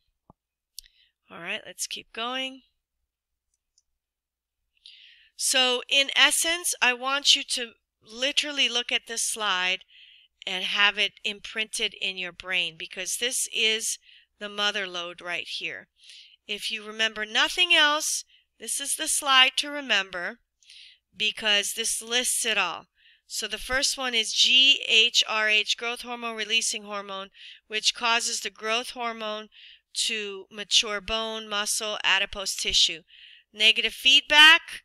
All right, let's keep going. So in essence, I want you to literally look at this slide and have it imprinted in your brain because this is the mother lode right here. If you remember nothing else, this is the slide to remember because this lists it all. So the first one is GHRH, growth hormone releasing hormone, which causes the growth hormone to mature bone, muscle, adipose tissue. Negative feedback,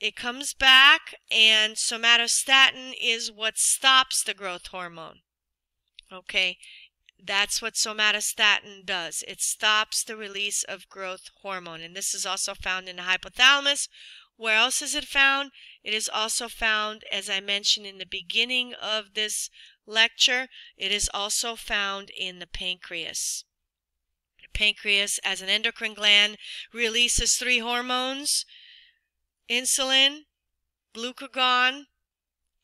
it comes back, and somatostatin is what stops the growth hormone. Okay, that's what somatostatin does. It stops the release of growth hormone, and this is also found in the hypothalamus. Where else is it found? It is also found, as I mentioned in the beginning of this lecture, it is also found in the pancreas. Pancreas, as an endocrine gland, releases three hormones insulin, glucagon,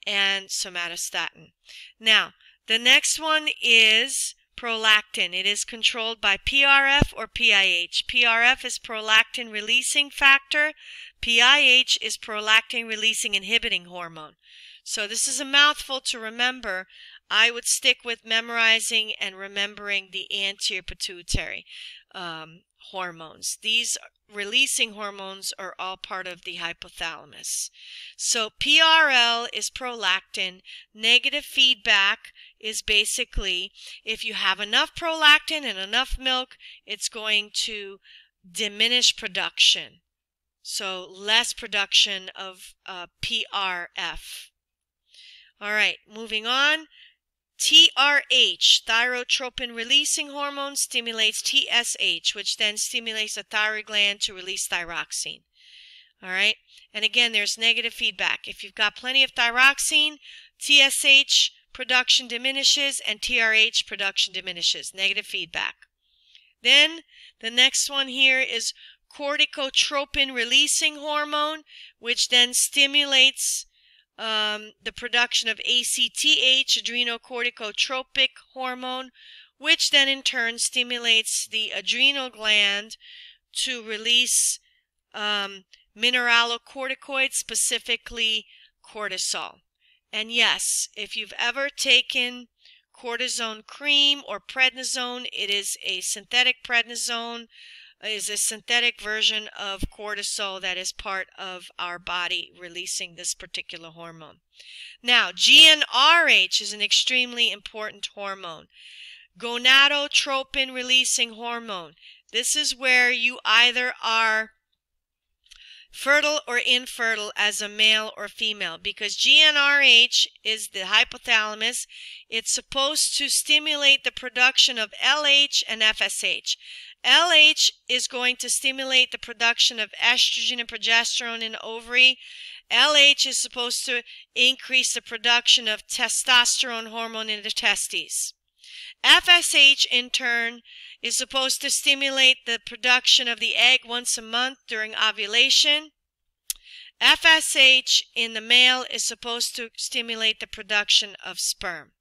and somatostatin. Now, the next one is prolactin. It is controlled by PRF or PIH. PRF is prolactin releasing factor. PIH is prolactin releasing inhibiting hormone. So this is a mouthful to remember. I would stick with memorizing and remembering the anterior pituitary um, hormones. These releasing hormones are all part of the hypothalamus. So PRL is prolactin. Negative feedback is basically if you have enough prolactin and enough milk, it's going to diminish production. So less production of uh, PRF. All right, moving on. TRH, thyrotropin releasing hormone, stimulates TSH, which then stimulates the thyroid gland to release thyroxine. All right, and again, there's negative feedback. If you've got plenty of thyroxine, TSH production diminishes and TRH production diminishes. Negative feedback. Then the next one here is corticotropin releasing hormone, which then stimulates um, the production of ACTH, adrenocorticotropic hormone, which then in turn stimulates the adrenal gland to release um, mineralocorticoids, specifically cortisol. And yes, if you've ever taken cortisone cream or prednisone, it is a synthetic prednisone Uh, is a synthetic version of cortisol that is part of our body releasing this particular hormone. Now, GnRH is an extremely important hormone. Gonadotropin releasing hormone. This is where you either are fertile or infertile as a male or female because GnRH is the hypothalamus. It's supposed to stimulate the production of LH and FSH. LH is going to stimulate the production of estrogen and progesterone in the ovary. LH is supposed to increase the production of testosterone hormone in the testes. FSH, in turn, is supposed to stimulate the production of the egg once a month during ovulation. FSH in the male is supposed to stimulate the production of sperm.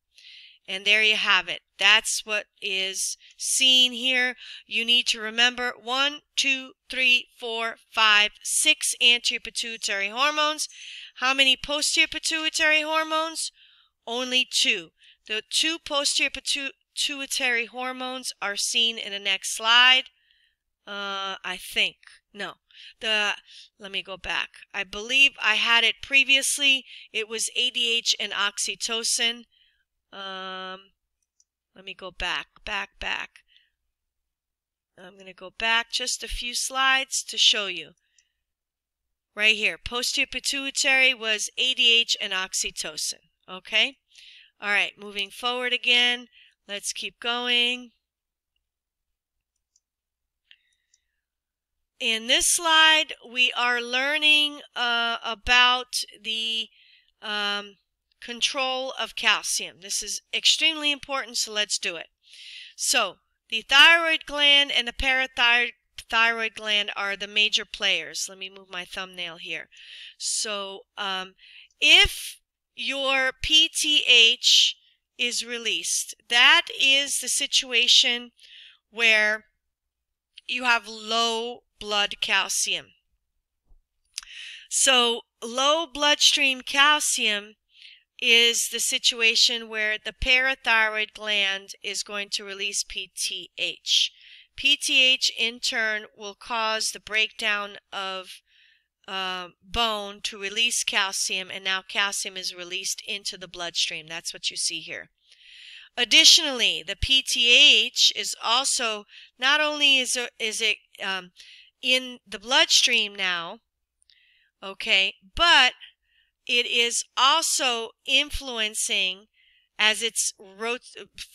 And there you have it. That's what is seen here. You need to remember one, two, three, four, five, six anterior pituitary hormones. How many posterior pituitary hormones? Only two. The two posterior pituitary hormones are seen in the next slide. Uh, I think. No. The let me go back. I believe I had it previously. It was ADH and oxytocin. Um, let me go back, back, back. I'm going to go back just a few slides to show you. Right here, posterior pituitary was ADH and oxytocin. Okay? All right, moving forward again. Let's keep going. In this slide, we are learning uh, about the um, control of calcium. This is extremely important, so let's do it. So, the thyroid gland and the parathyroid thyroid gland are the major players. Let me move my thumbnail here. So, um, if your PTH is released, that is the situation where you have low blood calcium. So, low bloodstream calcium is the situation where the parathyroid gland is going to release PTH. PTH in turn will cause the breakdown of uh, bone to release calcium, and now calcium is released into the bloodstream. That's what you see here. Additionally, the PTH is also not only is, is it um, in the bloodstream now, Okay, but it is also influencing as it's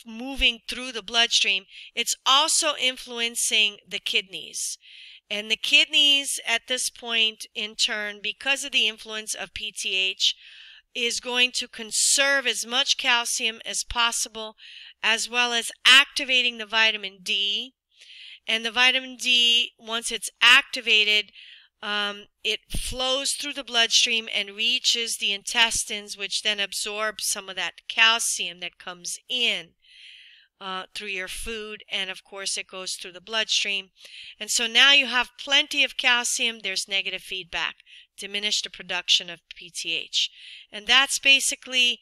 moving through the bloodstream, it's also influencing the kidneys. And the kidneys at this point, in turn, because of the influence of PTH, is going to conserve as much calcium as possible, as well as activating the vitamin D. And the vitamin D, once it's activated, um, it flows through the bloodstream and reaches the intestines, which then absorb some of that calcium that comes in uh, through your food. And of course, it goes through the bloodstream. And so now you have plenty of calcium. There's negative feedback, diminish the production of PTH. And that's basically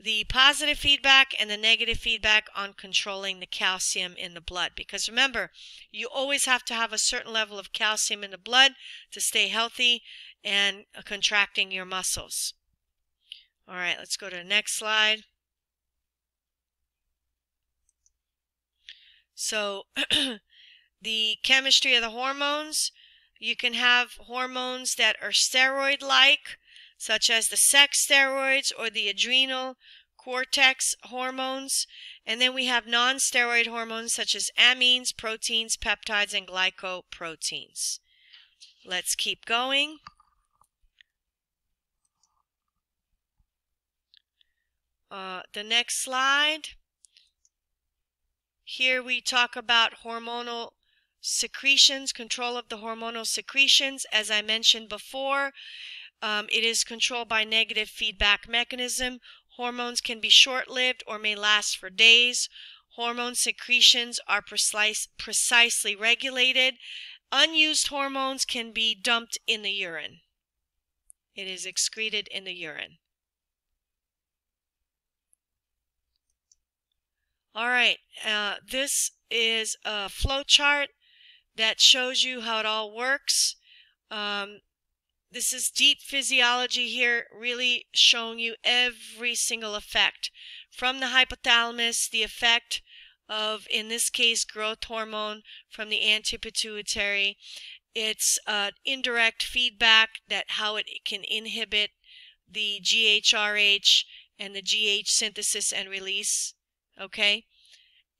the positive feedback and the negative feedback on controlling the calcium in the blood. Because remember, you always have to have a certain level of calcium in the blood to stay healthy and contracting your muscles. All right, let's go to the next slide. So, [clears throat] the chemistry of the hormones, you can have hormones that are steroid like such as the sex steroids or the adrenal cortex hormones. And then we have non-steroid hormones such as amines, proteins, peptides, and glycoproteins. Let's keep going. Uh, the next slide. Here we talk about hormonal secretions, control of the hormonal secretions. As I mentioned before, um, it is controlled by negative feedback mechanism. Hormones can be short-lived or may last for days. Hormone secretions are precise, precisely regulated. Unused hormones can be dumped in the urine. It is excreted in the urine. All right, uh, this is a flow chart that shows you how it all works. Um, this is deep physiology here, really showing you every single effect. From the hypothalamus, the effect of, in this case, growth hormone from the antipituitary. It's uh, indirect feedback that how it can inhibit the GHRH and the GH synthesis and release. Okay?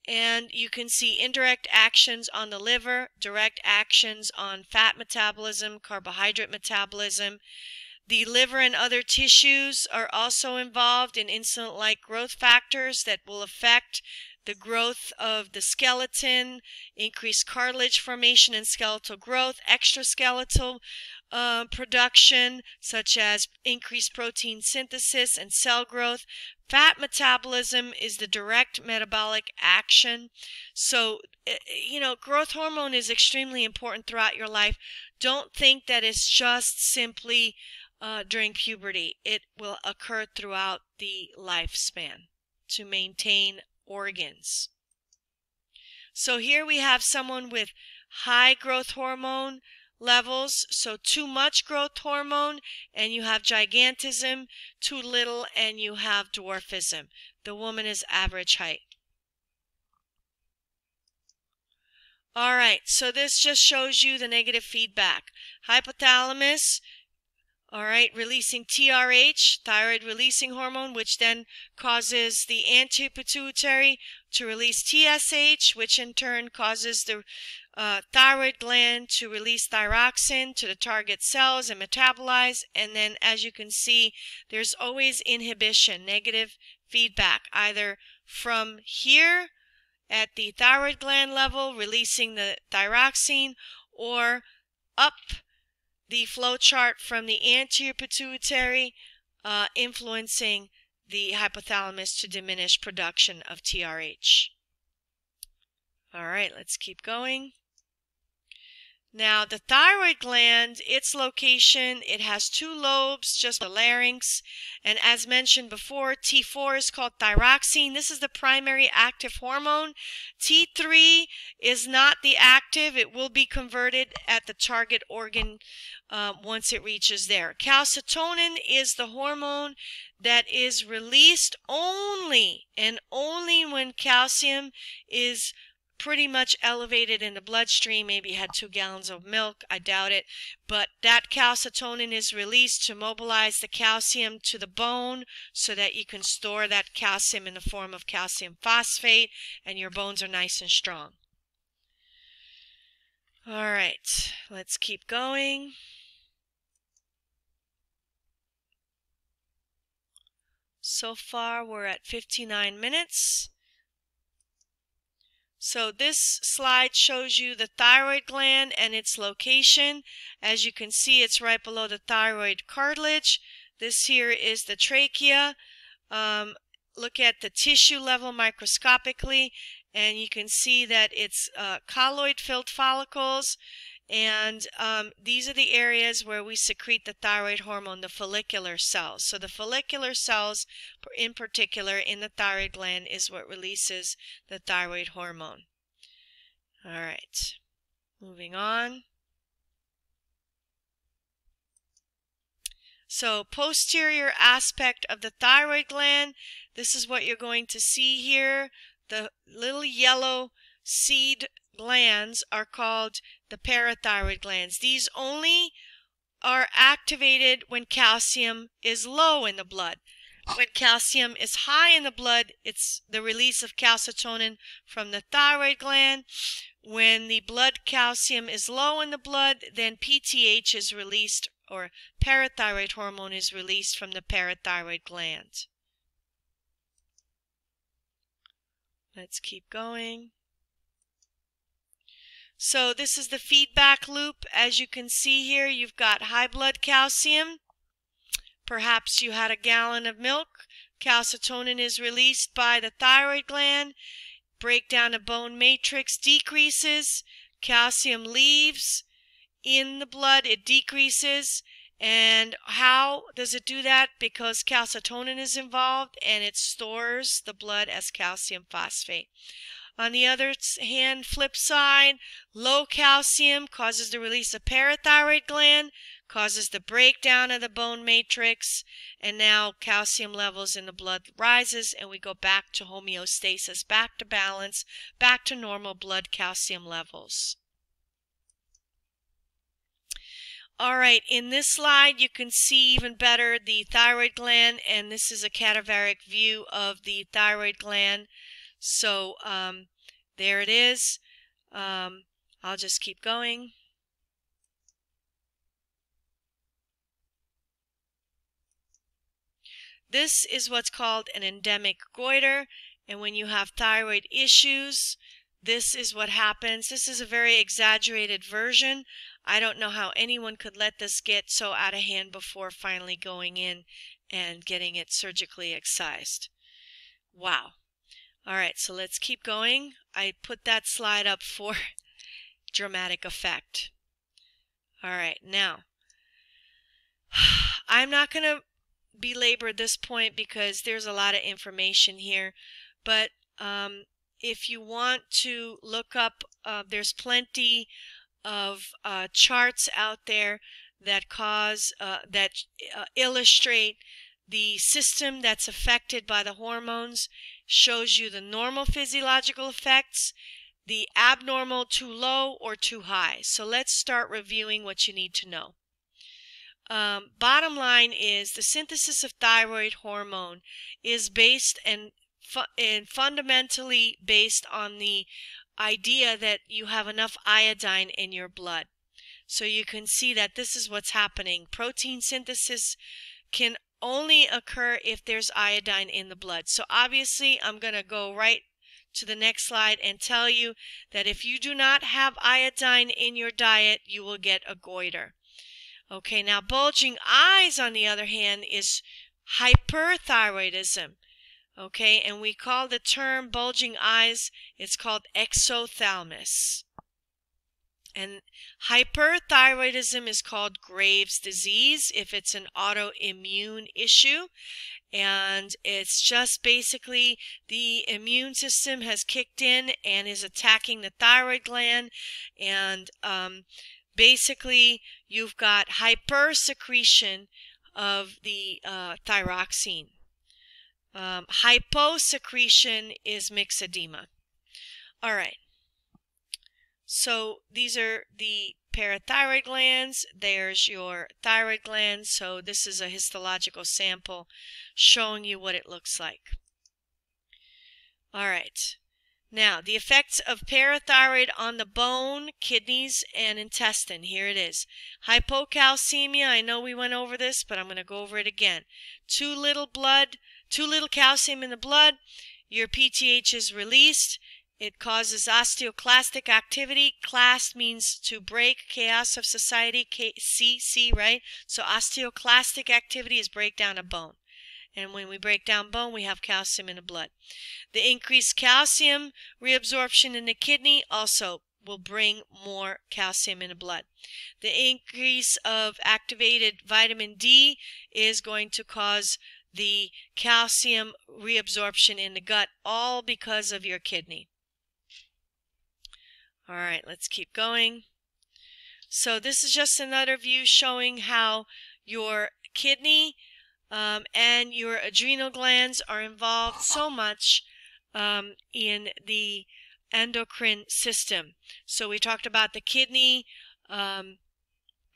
And you can see indirect actions on the liver, direct actions on fat metabolism, carbohydrate metabolism. The liver and other tissues are also involved in insulin-like growth factors that will affect the growth of the skeleton, increased cartilage formation and skeletal growth, extraskeletal uh, production, such as increased protein synthesis and cell growth, Fat metabolism is the direct metabolic action. So, eh, you know, growth hormone is extremely important throughout your life. Don't think that it's just simply uh, during puberty. It will occur throughout the lifespan to maintain organs. So here we have someone with high growth hormone levels. So too much growth hormone and you have gigantism, too little and you have dwarfism. The woman is average height. All right, so this just shows you the negative feedback. Hypothalamus, all right, releasing TRH, thyroid releasing hormone, which then causes the antipituitary to release TSH, which in turn causes the uh, thyroid gland to release thyroxin to the target cells and metabolize. And then, as you can see, there's always inhibition, negative feedback, either from here at the thyroid gland level, releasing the thyroxine, or up the flow chart from the anterior pituitary, uh, influencing the hypothalamus to diminish production of TRH. All right, let's keep going. Now, the thyroid gland, its location, it has two lobes, just the larynx. And as mentioned before, T4 is called thyroxine. This is the primary active hormone. T3 is not the active. It will be converted at the target organ uh, once it reaches there. Calcitonin is the hormone that is released only and only when calcium is pretty much elevated in the bloodstream, maybe had two gallons of milk, I doubt it, but that calcitonin is released to mobilize the calcium to the bone so that you can store that calcium in the form of calcium phosphate and your bones are nice and strong. All right, let's keep going. So far, we're at 59 minutes. So this slide shows you the thyroid gland and its location. As you can see, it's right below the thyroid cartilage. This here is the trachea. Um, look at the tissue level microscopically, and you can see that it's uh, colloid-filled follicles. And um, these are the areas where we secrete the thyroid hormone, the follicular cells. So the follicular cells, in particular, in the thyroid gland is what releases the thyroid hormone. All right, moving on. So posterior aspect of the thyroid gland, this is what you're going to see here. The little yellow seed glands are called the parathyroid glands. These only are activated when calcium is low in the blood. When calcium is high in the blood, it's the release of calcitonin from the thyroid gland. When the blood calcium is low in the blood, then PTH is released or parathyroid hormone is released from the parathyroid gland. Let's keep going. So this is the feedback loop. As you can see here, you've got high blood calcium. Perhaps you had a gallon of milk. Calcitonin is released by the thyroid gland. Breakdown of bone matrix decreases. Calcium leaves in the blood. It decreases. And how does it do that? Because calcitonin is involved and it stores the blood as calcium phosphate. On the other hand, flip side, low calcium causes the release of parathyroid gland, causes the breakdown of the bone matrix, and now calcium levels in the blood rises and we go back to homeostasis, back to balance, back to normal blood calcium levels. All right, in this slide you can see even better the thyroid gland and this is a cadaveric view of the thyroid gland. So um, there it is. Um, I'll just keep going. This is what's called an endemic goiter. And when you have thyroid issues, this is what happens. This is a very exaggerated version. I don't know how anyone could let this get so out of hand before finally going in and getting it surgically excised. Wow. All right, so let's keep going. I put that slide up for [laughs] dramatic effect. All right, now, [sighs] I'm not going to belabor this point because there's a lot of information here, but um, if you want to look up, uh, there's plenty of uh, charts out there that cause, uh, that uh, illustrate the system that's affected by the hormones shows you the normal physiological effects, the abnormal too low or too high. So let's start reviewing what you need to know. Um, bottom line is the synthesis of thyroid hormone is based and, fu and fundamentally based on the idea that you have enough iodine in your blood. So you can see that this is what's happening. Protein synthesis can only occur if there's iodine in the blood. So obviously I'm going to go right to the next slide and tell you that if you do not have iodine in your diet, you will get a goiter. Okay, now bulging eyes, on the other hand, is hyperthyroidism. Okay, and we call the term bulging eyes, it's called exophthalmos. And hyperthyroidism is called Graves' disease if it's an autoimmune issue. And it's just basically the immune system has kicked in and is attacking the thyroid gland. And um, basically, you've got hypersecretion of the uh, thyroxine. Um, hyposecretion is myxedema. All right. So these are the parathyroid glands. There's your thyroid gland. So this is a histological sample showing you what it looks like. All right. Now, the effects of parathyroid on the bone, kidneys, and intestine. Here it is. Hypocalcemia. I know we went over this, but I'm going to go over it again. Too little blood, too little calcium in the blood. Your PTH is released. It causes osteoclastic activity. Clast means to break, chaos of society, K C, C, right? So osteoclastic activity is breakdown of bone. And when we break down bone, we have calcium in the blood. The increased calcium reabsorption in the kidney also will bring more calcium in the blood. The increase of activated vitamin D is going to cause the calcium reabsorption in the gut, all because of your kidney. All right, let's keep going. So this is just another view showing how your kidney um, and your adrenal glands are involved so much um, in the endocrine system. So we talked about the kidney, um,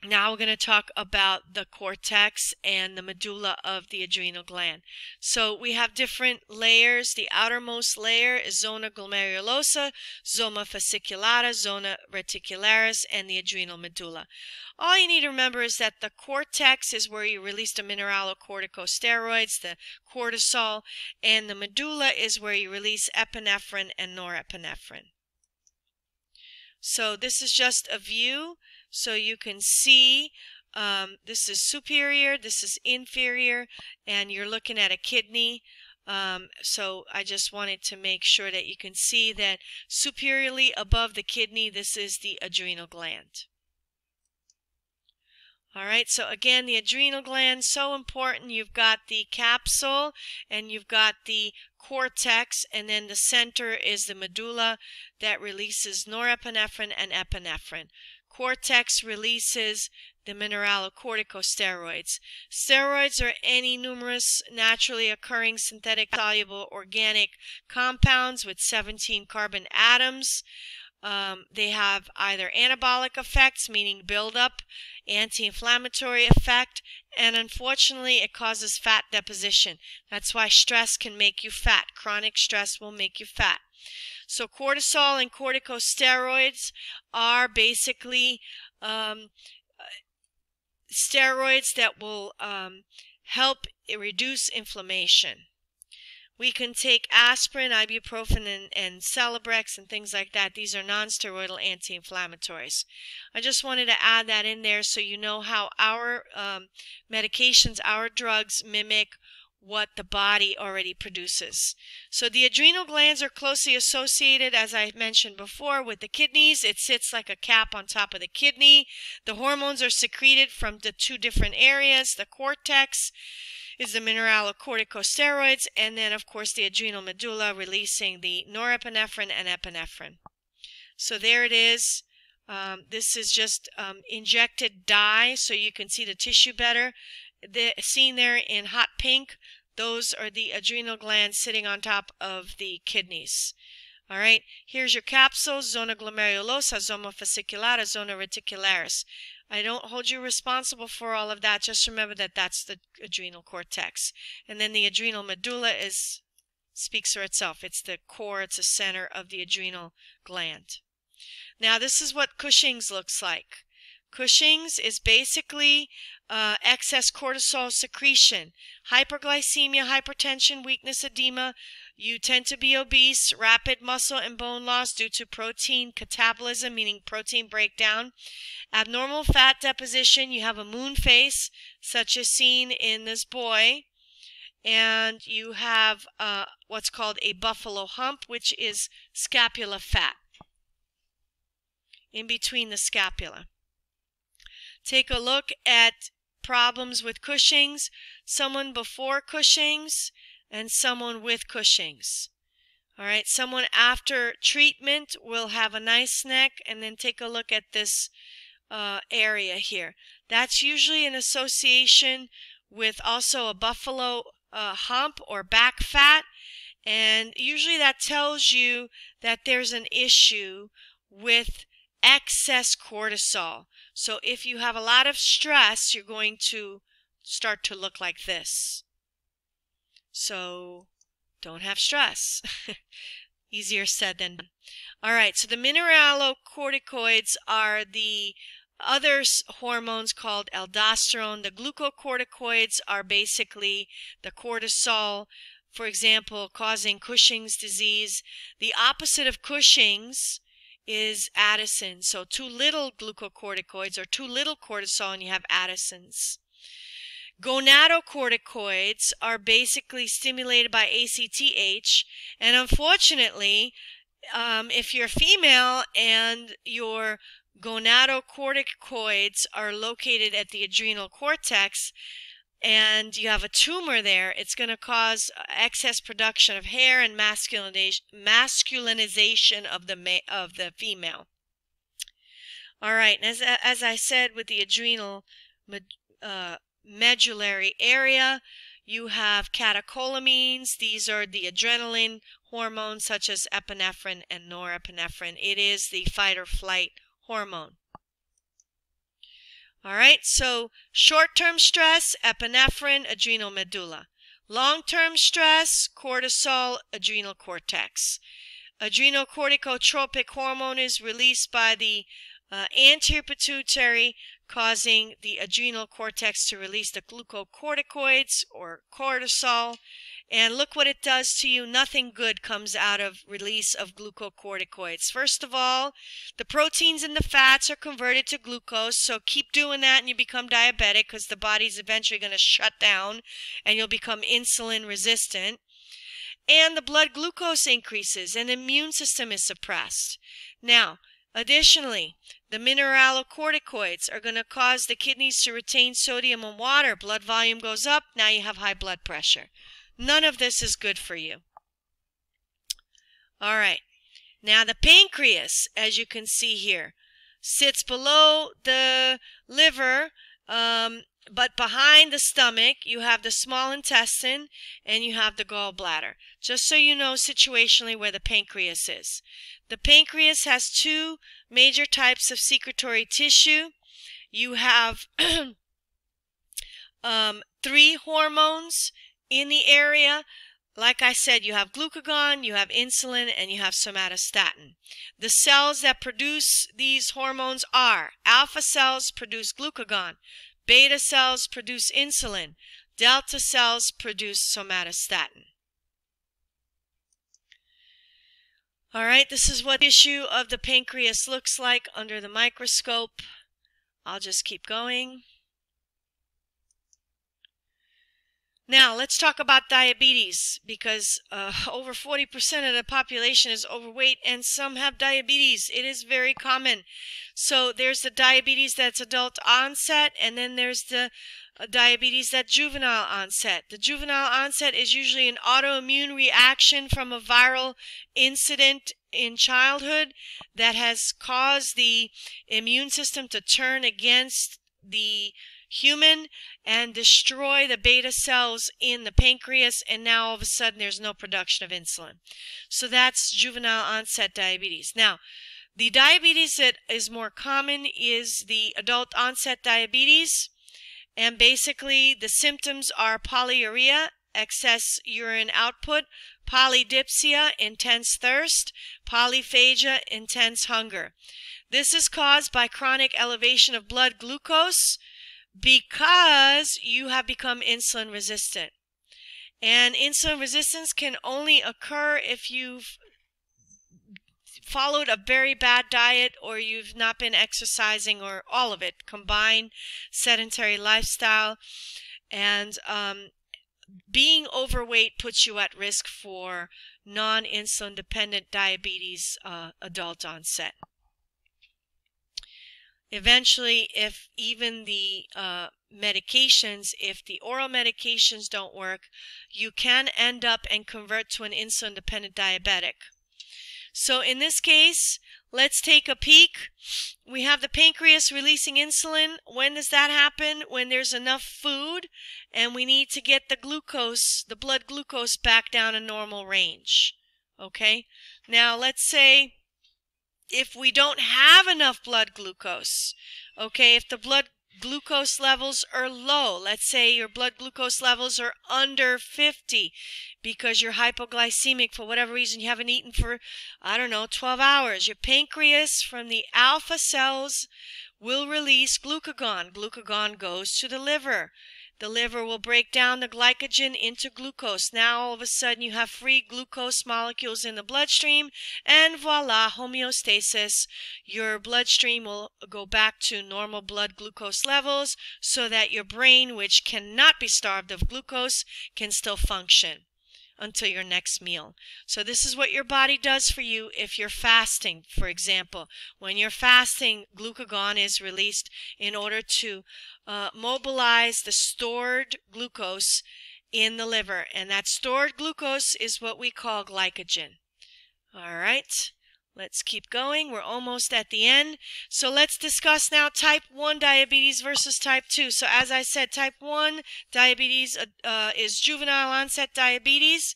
now we're going to talk about the cortex and the medulla of the adrenal gland. So we have different layers. The outermost layer is zona glomerulosa, zona fasciculata, zona reticularis, and the adrenal medulla. All you need to remember is that the cortex is where you release the mineralocorticosteroids, the cortisol, and the medulla is where you release epinephrine and norepinephrine. So this is just a view so you can see um, this is superior, this is inferior, and you're looking at a kidney. Um, so I just wanted to make sure that you can see that superiorly above the kidney, this is the adrenal gland. All right, so again, the adrenal gland, so important. You've got the capsule and you've got the cortex, and then the center is the medulla that releases norepinephrine and epinephrine. Cortex releases the mineralocorticosteroids. Steroids are any numerous naturally occurring synthetic soluble organic compounds with 17 carbon atoms. Um, they have either anabolic effects, meaning buildup, anti-inflammatory effect, and unfortunately it causes fat deposition. That's why stress can make you fat. Chronic stress will make you fat. So cortisol and corticosteroids are basically um, steroids that will um, help reduce inflammation. We can take aspirin, ibuprofen, and, and Celebrex and things like that. These are non-steroidal anti-inflammatories. I just wanted to add that in there so you know how our um, medications, our drugs mimic what the body already produces. So the adrenal glands are closely associated, as I mentioned before, with the kidneys. It sits like a cap on top of the kidney. The hormones are secreted from the two different areas. The cortex is the mineralocorticosteroids, and then, of course, the adrenal medulla releasing the norepinephrine and epinephrine. So there it is. Um, this is just um, injected dye so you can see the tissue better the seen there in hot pink, those are the adrenal glands sitting on top of the kidneys. All right, here's your capsule, zona glomerulosa, zona fasciculata, zona reticularis. I don't hold you responsible for all of that. Just remember that that's the adrenal cortex. And then the adrenal medulla is speaks for itself. It's the core, it's the center of the adrenal gland. Now this is what Cushing's looks like. Cushing's is basically uh, excess cortisol secretion, hyperglycemia, hypertension, weakness, edema. You tend to be obese, rapid muscle and bone loss due to protein catabolism, meaning protein breakdown. Abnormal fat deposition, you have a moon face, such as seen in this boy. And you have uh, what's called a buffalo hump, which is scapula fat in between the scapula. Take a look at problems with Cushing's, someone before Cushing's, and someone with Cushing's. All right, someone after treatment will have a nice neck, and then take a look at this uh, area here. That's usually an association with also a buffalo uh, hump or back fat, and usually that tells you that there's an issue with excess cortisol. So if you have a lot of stress, you're going to start to look like this. So don't have stress. [laughs] Easier said than done. All right, so the mineralocorticoids are the other hormones called aldosterone. The glucocorticoids are basically the cortisol, for example, causing Cushing's disease. The opposite of Cushing's is Addison. So too little glucocorticoids or too little cortisol and you have Addison's. Gonadocorticoids are basically stimulated by ACTH, and unfortunately, um, if you're female and your gonadocorticoids are located at the adrenal cortex, and you have a tumor there, it's going to cause excess production of hair and masculinization of the of the female. All right, as as I said with the adrenal uh, medullary area. You have catecholamines. These are the adrenaline hormones such as epinephrine and norepinephrine. It is the fight or flight hormone. All right, so short-term stress, epinephrine, adrenal medulla. Long-term stress, cortisol, adrenal cortex. Adrenocorticotropic hormone is released by the uh, anterior pituitary causing the adrenal cortex to release the glucocorticoids or cortisol. And look what it does to you. Nothing good comes out of release of glucocorticoids. First of all, the proteins and the fats are converted to glucose. So keep doing that and you become diabetic because the body's eventually going to shut down and you'll become insulin resistant. And the blood glucose increases and the immune system is suppressed. Now, Additionally, the mineralocorticoids are going to cause the kidneys to retain sodium and water. Blood volume goes up. Now you have high blood pressure. None of this is good for you. All right. Now the pancreas, as you can see here, sits below the liver, um, but behind the stomach, you have the small intestine and you have the gallbladder. Just so you know situationally where the pancreas is. The pancreas has two major types of secretory tissue. You have [clears throat] um, three hormones in the area. Like I said, you have glucagon, you have insulin, and you have somatostatin. The cells that produce these hormones are alpha cells produce glucagon, beta cells produce insulin, delta cells produce somatostatin. All right, this is what tissue of the pancreas looks like under the microscope. I'll just keep going. Now, let's talk about diabetes because uh, [laughs] over 40% of the population is overweight and some have diabetes. It is very common. So there's the diabetes that's adult onset and then there's the diabetes that juvenile onset. The juvenile onset is usually an autoimmune reaction from a viral incident in childhood that has caused the immune system to turn against the human and destroy the beta cells in the pancreas and now all of a sudden there's no production of insulin. So that's juvenile onset diabetes. Now, the diabetes that is more common is the adult onset diabetes and basically, the symptoms are polyuria, excess urine output, polydipsia, intense thirst, polyphagia, intense hunger. This is caused by chronic elevation of blood glucose because you have become insulin resistant. And insulin resistance can only occur if you've followed a very bad diet or you've not been exercising or all of it combined sedentary lifestyle and um, being overweight puts you at risk for non-insulin dependent diabetes uh, adult onset eventually if even the uh, medications if the oral medications don't work you can end up and convert to an insulin dependent diabetic so in this case, let's take a peek. We have the pancreas releasing insulin. When does that happen? When there's enough food and we need to get the glucose, the blood glucose back down a normal range. Okay? Now let's say if we don't have enough blood glucose, okay, if the blood glucose levels are low, let's say your blood glucose levels are under 50 because you're hypoglycemic for whatever reason you haven't eaten for, I don't know, 12 hours, your pancreas from the alpha cells will release glucagon. Glucagon goes to the liver. The liver will break down the glycogen into glucose. Now all of a sudden you have free glucose molecules in the bloodstream and voila, homeostasis. Your bloodstream will go back to normal blood glucose levels so that your brain, which cannot be starved of glucose, can still function until your next meal. So this is what your body does for you if you're fasting, for example. When you're fasting, glucagon is released in order to uh, mobilize the stored glucose in the liver. And that stored glucose is what we call glycogen. All right. Let's keep going. We're almost at the end. So let's discuss now type 1 diabetes versus type 2. So as I said, type 1 diabetes uh, uh, is juvenile onset diabetes.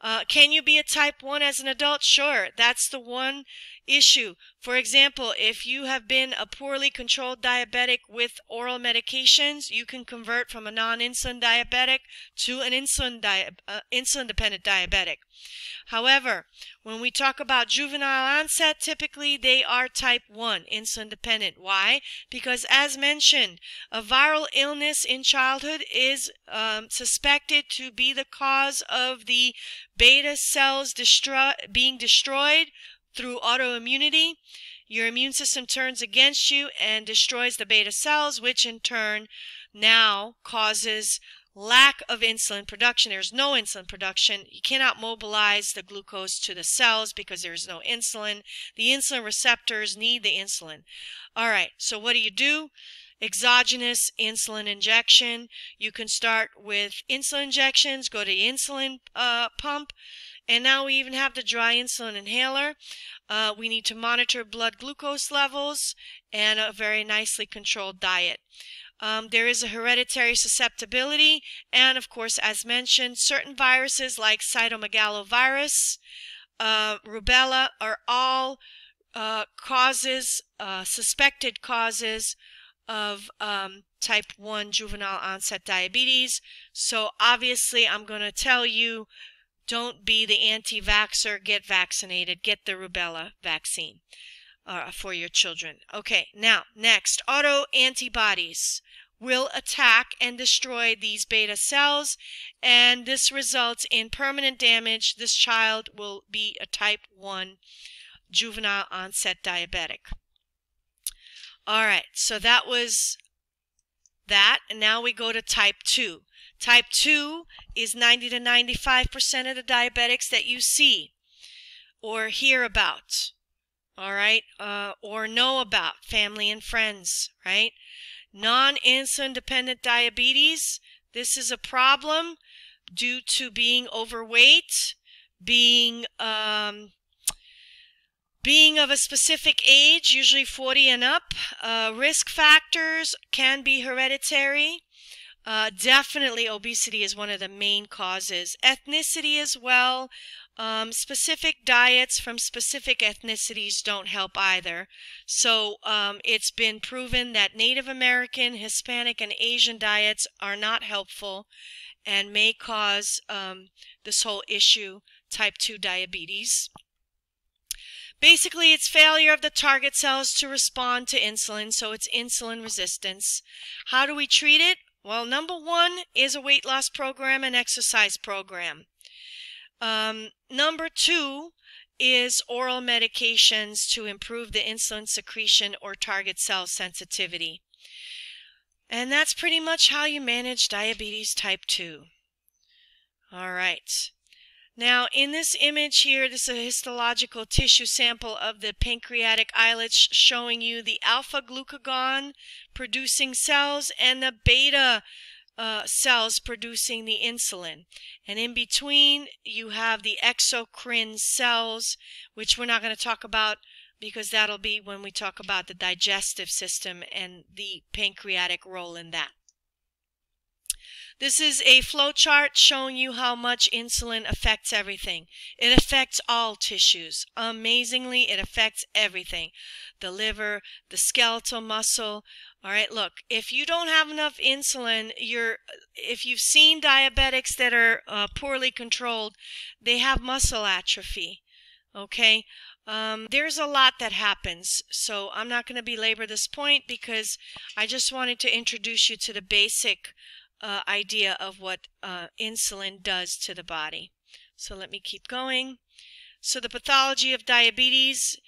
Uh, can you be a type 1 as an adult? Sure. That's the one issue. For example, if you have been a poorly controlled diabetic with oral medications, you can convert from a non-insulin diabetic to an insulin, di uh, insulin dependent diabetic. However, when we talk about juvenile onset, typically they are type 1, insulin dependent. Why? Because as mentioned, a viral illness in childhood is um, suspected to be the cause of the beta cells being destroyed through autoimmunity, your immune system turns against you and destroys the beta cells, which in turn now causes lack of insulin production. There's no insulin production. You cannot mobilize the glucose to the cells because there's no insulin. The insulin receptors need the insulin. All right, so what do you do? Exogenous insulin injection. You can start with insulin injections, go to insulin uh, pump, and now we even have the dry insulin inhaler. Uh, we need to monitor blood glucose levels and a very nicely controlled diet. Um, there is a hereditary susceptibility, and of course, as mentioned, certain viruses like cytomegalovirus, uh, rubella are all uh, causes, uh, suspected causes of um, type 1 juvenile onset diabetes. So obviously, I'm going to tell you don't be the anti vaxxer, get vaccinated, get the rubella vaccine uh, for your children. Okay, now, next, auto antibodies will attack and destroy these beta cells, and this results in permanent damage. This child will be a type 1 juvenile onset diabetic. All right, so that was that, and now we go to type 2. Type 2 is 90 to 95% of the diabetics that you see or hear about all right, uh, or know about family and friends, right? Non-insulin dependent diabetes, this is a problem due to being overweight, being um, being of a specific age, usually 40 and up. Uh, risk factors can be hereditary. Uh, definitely obesity is one of the main causes. Ethnicity as well. Um, specific diets from specific ethnicities don't help either. So um, it's been proven that Native American, Hispanic, and Asian diets are not helpful and may cause um, this whole issue, type 2 diabetes. Basically, it's failure of the target cells to respond to insulin, so it's insulin resistance. How do we treat it? Well, number one is a weight loss program and exercise program. Um, number two is oral medications to improve the insulin secretion or target cell sensitivity. And that's pretty much how you manage diabetes type 2. All right. Now, in this image here, this is a histological tissue sample of the pancreatic islets showing you the alpha glucagon producing cells and the beta uh, cells producing the insulin. And in between, you have the exocrine cells, which we're not going to talk about because that'll be when we talk about the digestive system and the pancreatic role in that. This is a flowchart showing you how much insulin affects everything. It affects all tissues. Amazingly, it affects everything. The liver, the skeletal muscle. All right, look, if you don't have enough insulin, you're if you've seen diabetics that are uh, poorly controlled, they have muscle atrophy. Okay? Um, there's a lot that happens, so I'm not going to belabor this point because I just wanted to introduce you to the basic uh, idea of what uh, insulin does to the body. So let me keep going. So the pathology of diabetes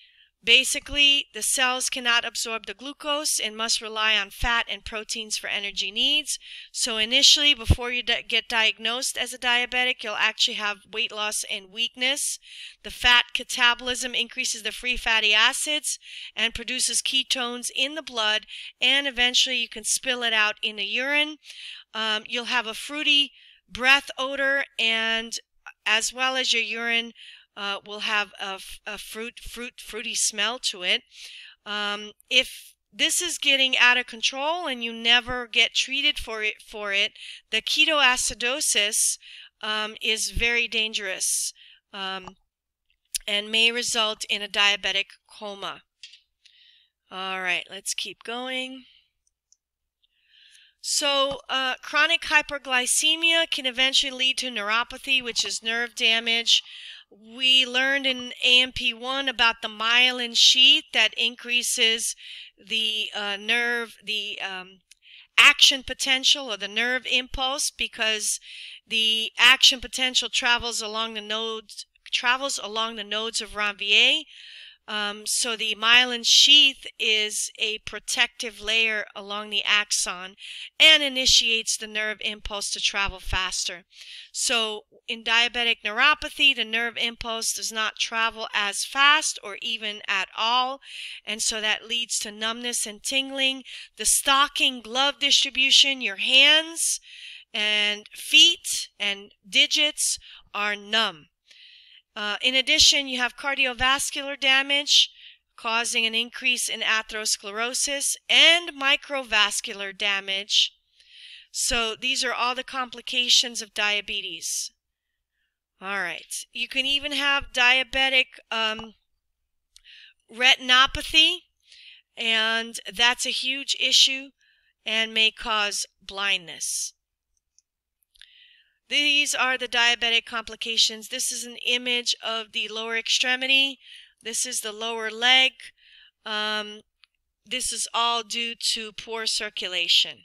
Basically, the cells cannot absorb the glucose and must rely on fat and proteins for energy needs. So initially, before you get diagnosed as a diabetic, you'll actually have weight loss and weakness. The fat catabolism increases the free fatty acids and produces ketones in the blood, and eventually you can spill it out in the urine. Um, you'll have a fruity breath odor and as well as your urine uh, will have a, a, fruit, fruit, fruity smell to it. Um, if this is getting out of control and you never get treated for it, for it the ketoacidosis um, is very dangerous um, and may result in a diabetic coma. All right, let's keep going. So, uh, chronic hyperglycemia can eventually lead to neuropathy, which is nerve damage. We learned in A&P1 about the myelin sheath that increases the uh, nerve, the um, action potential or the nerve impulse because the action potential travels along the nodes travels along the nodes of Ranvier um, so the myelin sheath is a protective layer along the axon and initiates the nerve impulse to travel faster. So in diabetic neuropathy, the nerve impulse does not travel as fast or even at all. And so that leads to numbness and tingling. The stocking glove distribution, your hands and feet and digits are numb. Uh, in addition, you have cardiovascular damage causing an increase in atherosclerosis and microvascular damage. So these are all the complications of diabetes. All right. You can even have diabetic um, retinopathy, and that's a huge issue and may cause blindness. These are the diabetic complications. This is an image of the lower extremity. This is the lower leg. Um, this is all due to poor circulation.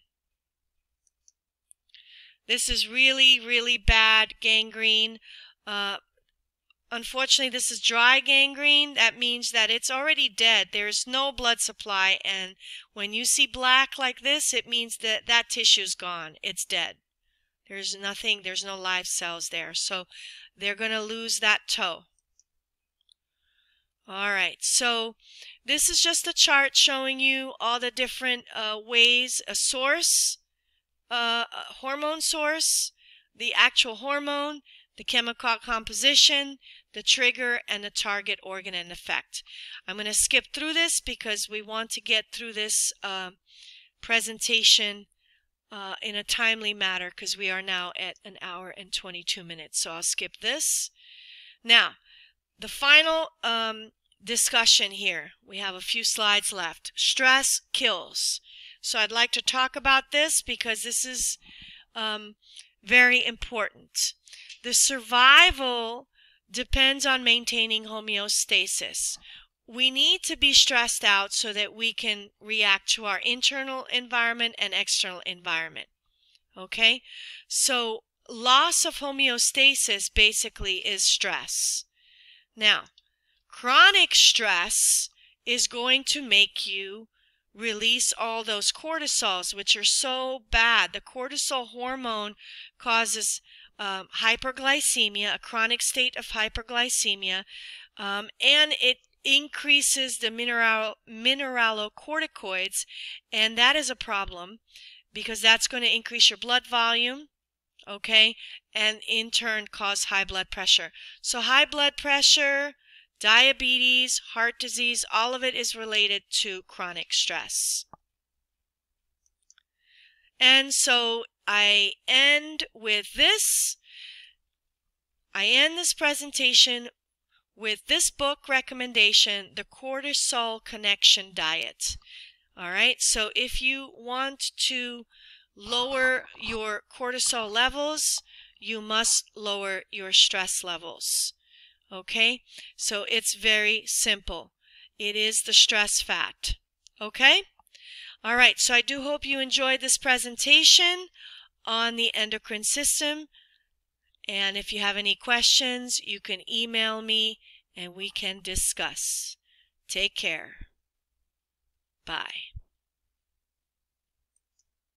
This is really, really bad gangrene. Uh, unfortunately, this is dry gangrene. That means that it's already dead. There's no blood supply. And when you see black like this, it means that that tissue is gone. It's dead. There's nothing, there's no live cells there. So they're going to lose that toe. All right, so this is just a chart showing you all the different uh, ways a source, uh, a hormone source, the actual hormone, the chemical composition, the trigger, and the target organ and effect. I'm going to skip through this because we want to get through this uh, presentation uh, in a timely manner because we are now at an hour and 22 minutes. So I'll skip this. Now, the final um, discussion here. We have a few slides left. Stress kills. So I'd like to talk about this because this is um, very important. The survival depends on maintaining homeostasis we need to be stressed out so that we can react to our internal environment and external environment. Okay? So, loss of homeostasis basically is stress. Now, chronic stress is going to make you release all those cortisols, which are so bad. The cortisol hormone causes um, hyperglycemia, a chronic state of hyperglycemia, um, and it increases the mineral, mineralocorticoids, and that is a problem because that's going to increase your blood volume, okay, and in turn cause high blood pressure. So high blood pressure, diabetes, heart disease, all of it is related to chronic stress. And so I end with this. I end this presentation with this book recommendation, The Cortisol Connection Diet. All right, so if you want to lower your cortisol levels, you must lower your stress levels. Okay, so it's very simple. It is the stress fat. Okay? All right, so I do hope you enjoyed this presentation on the endocrine system. And if you have any questions, you can email me and we can discuss. Take care. Bye.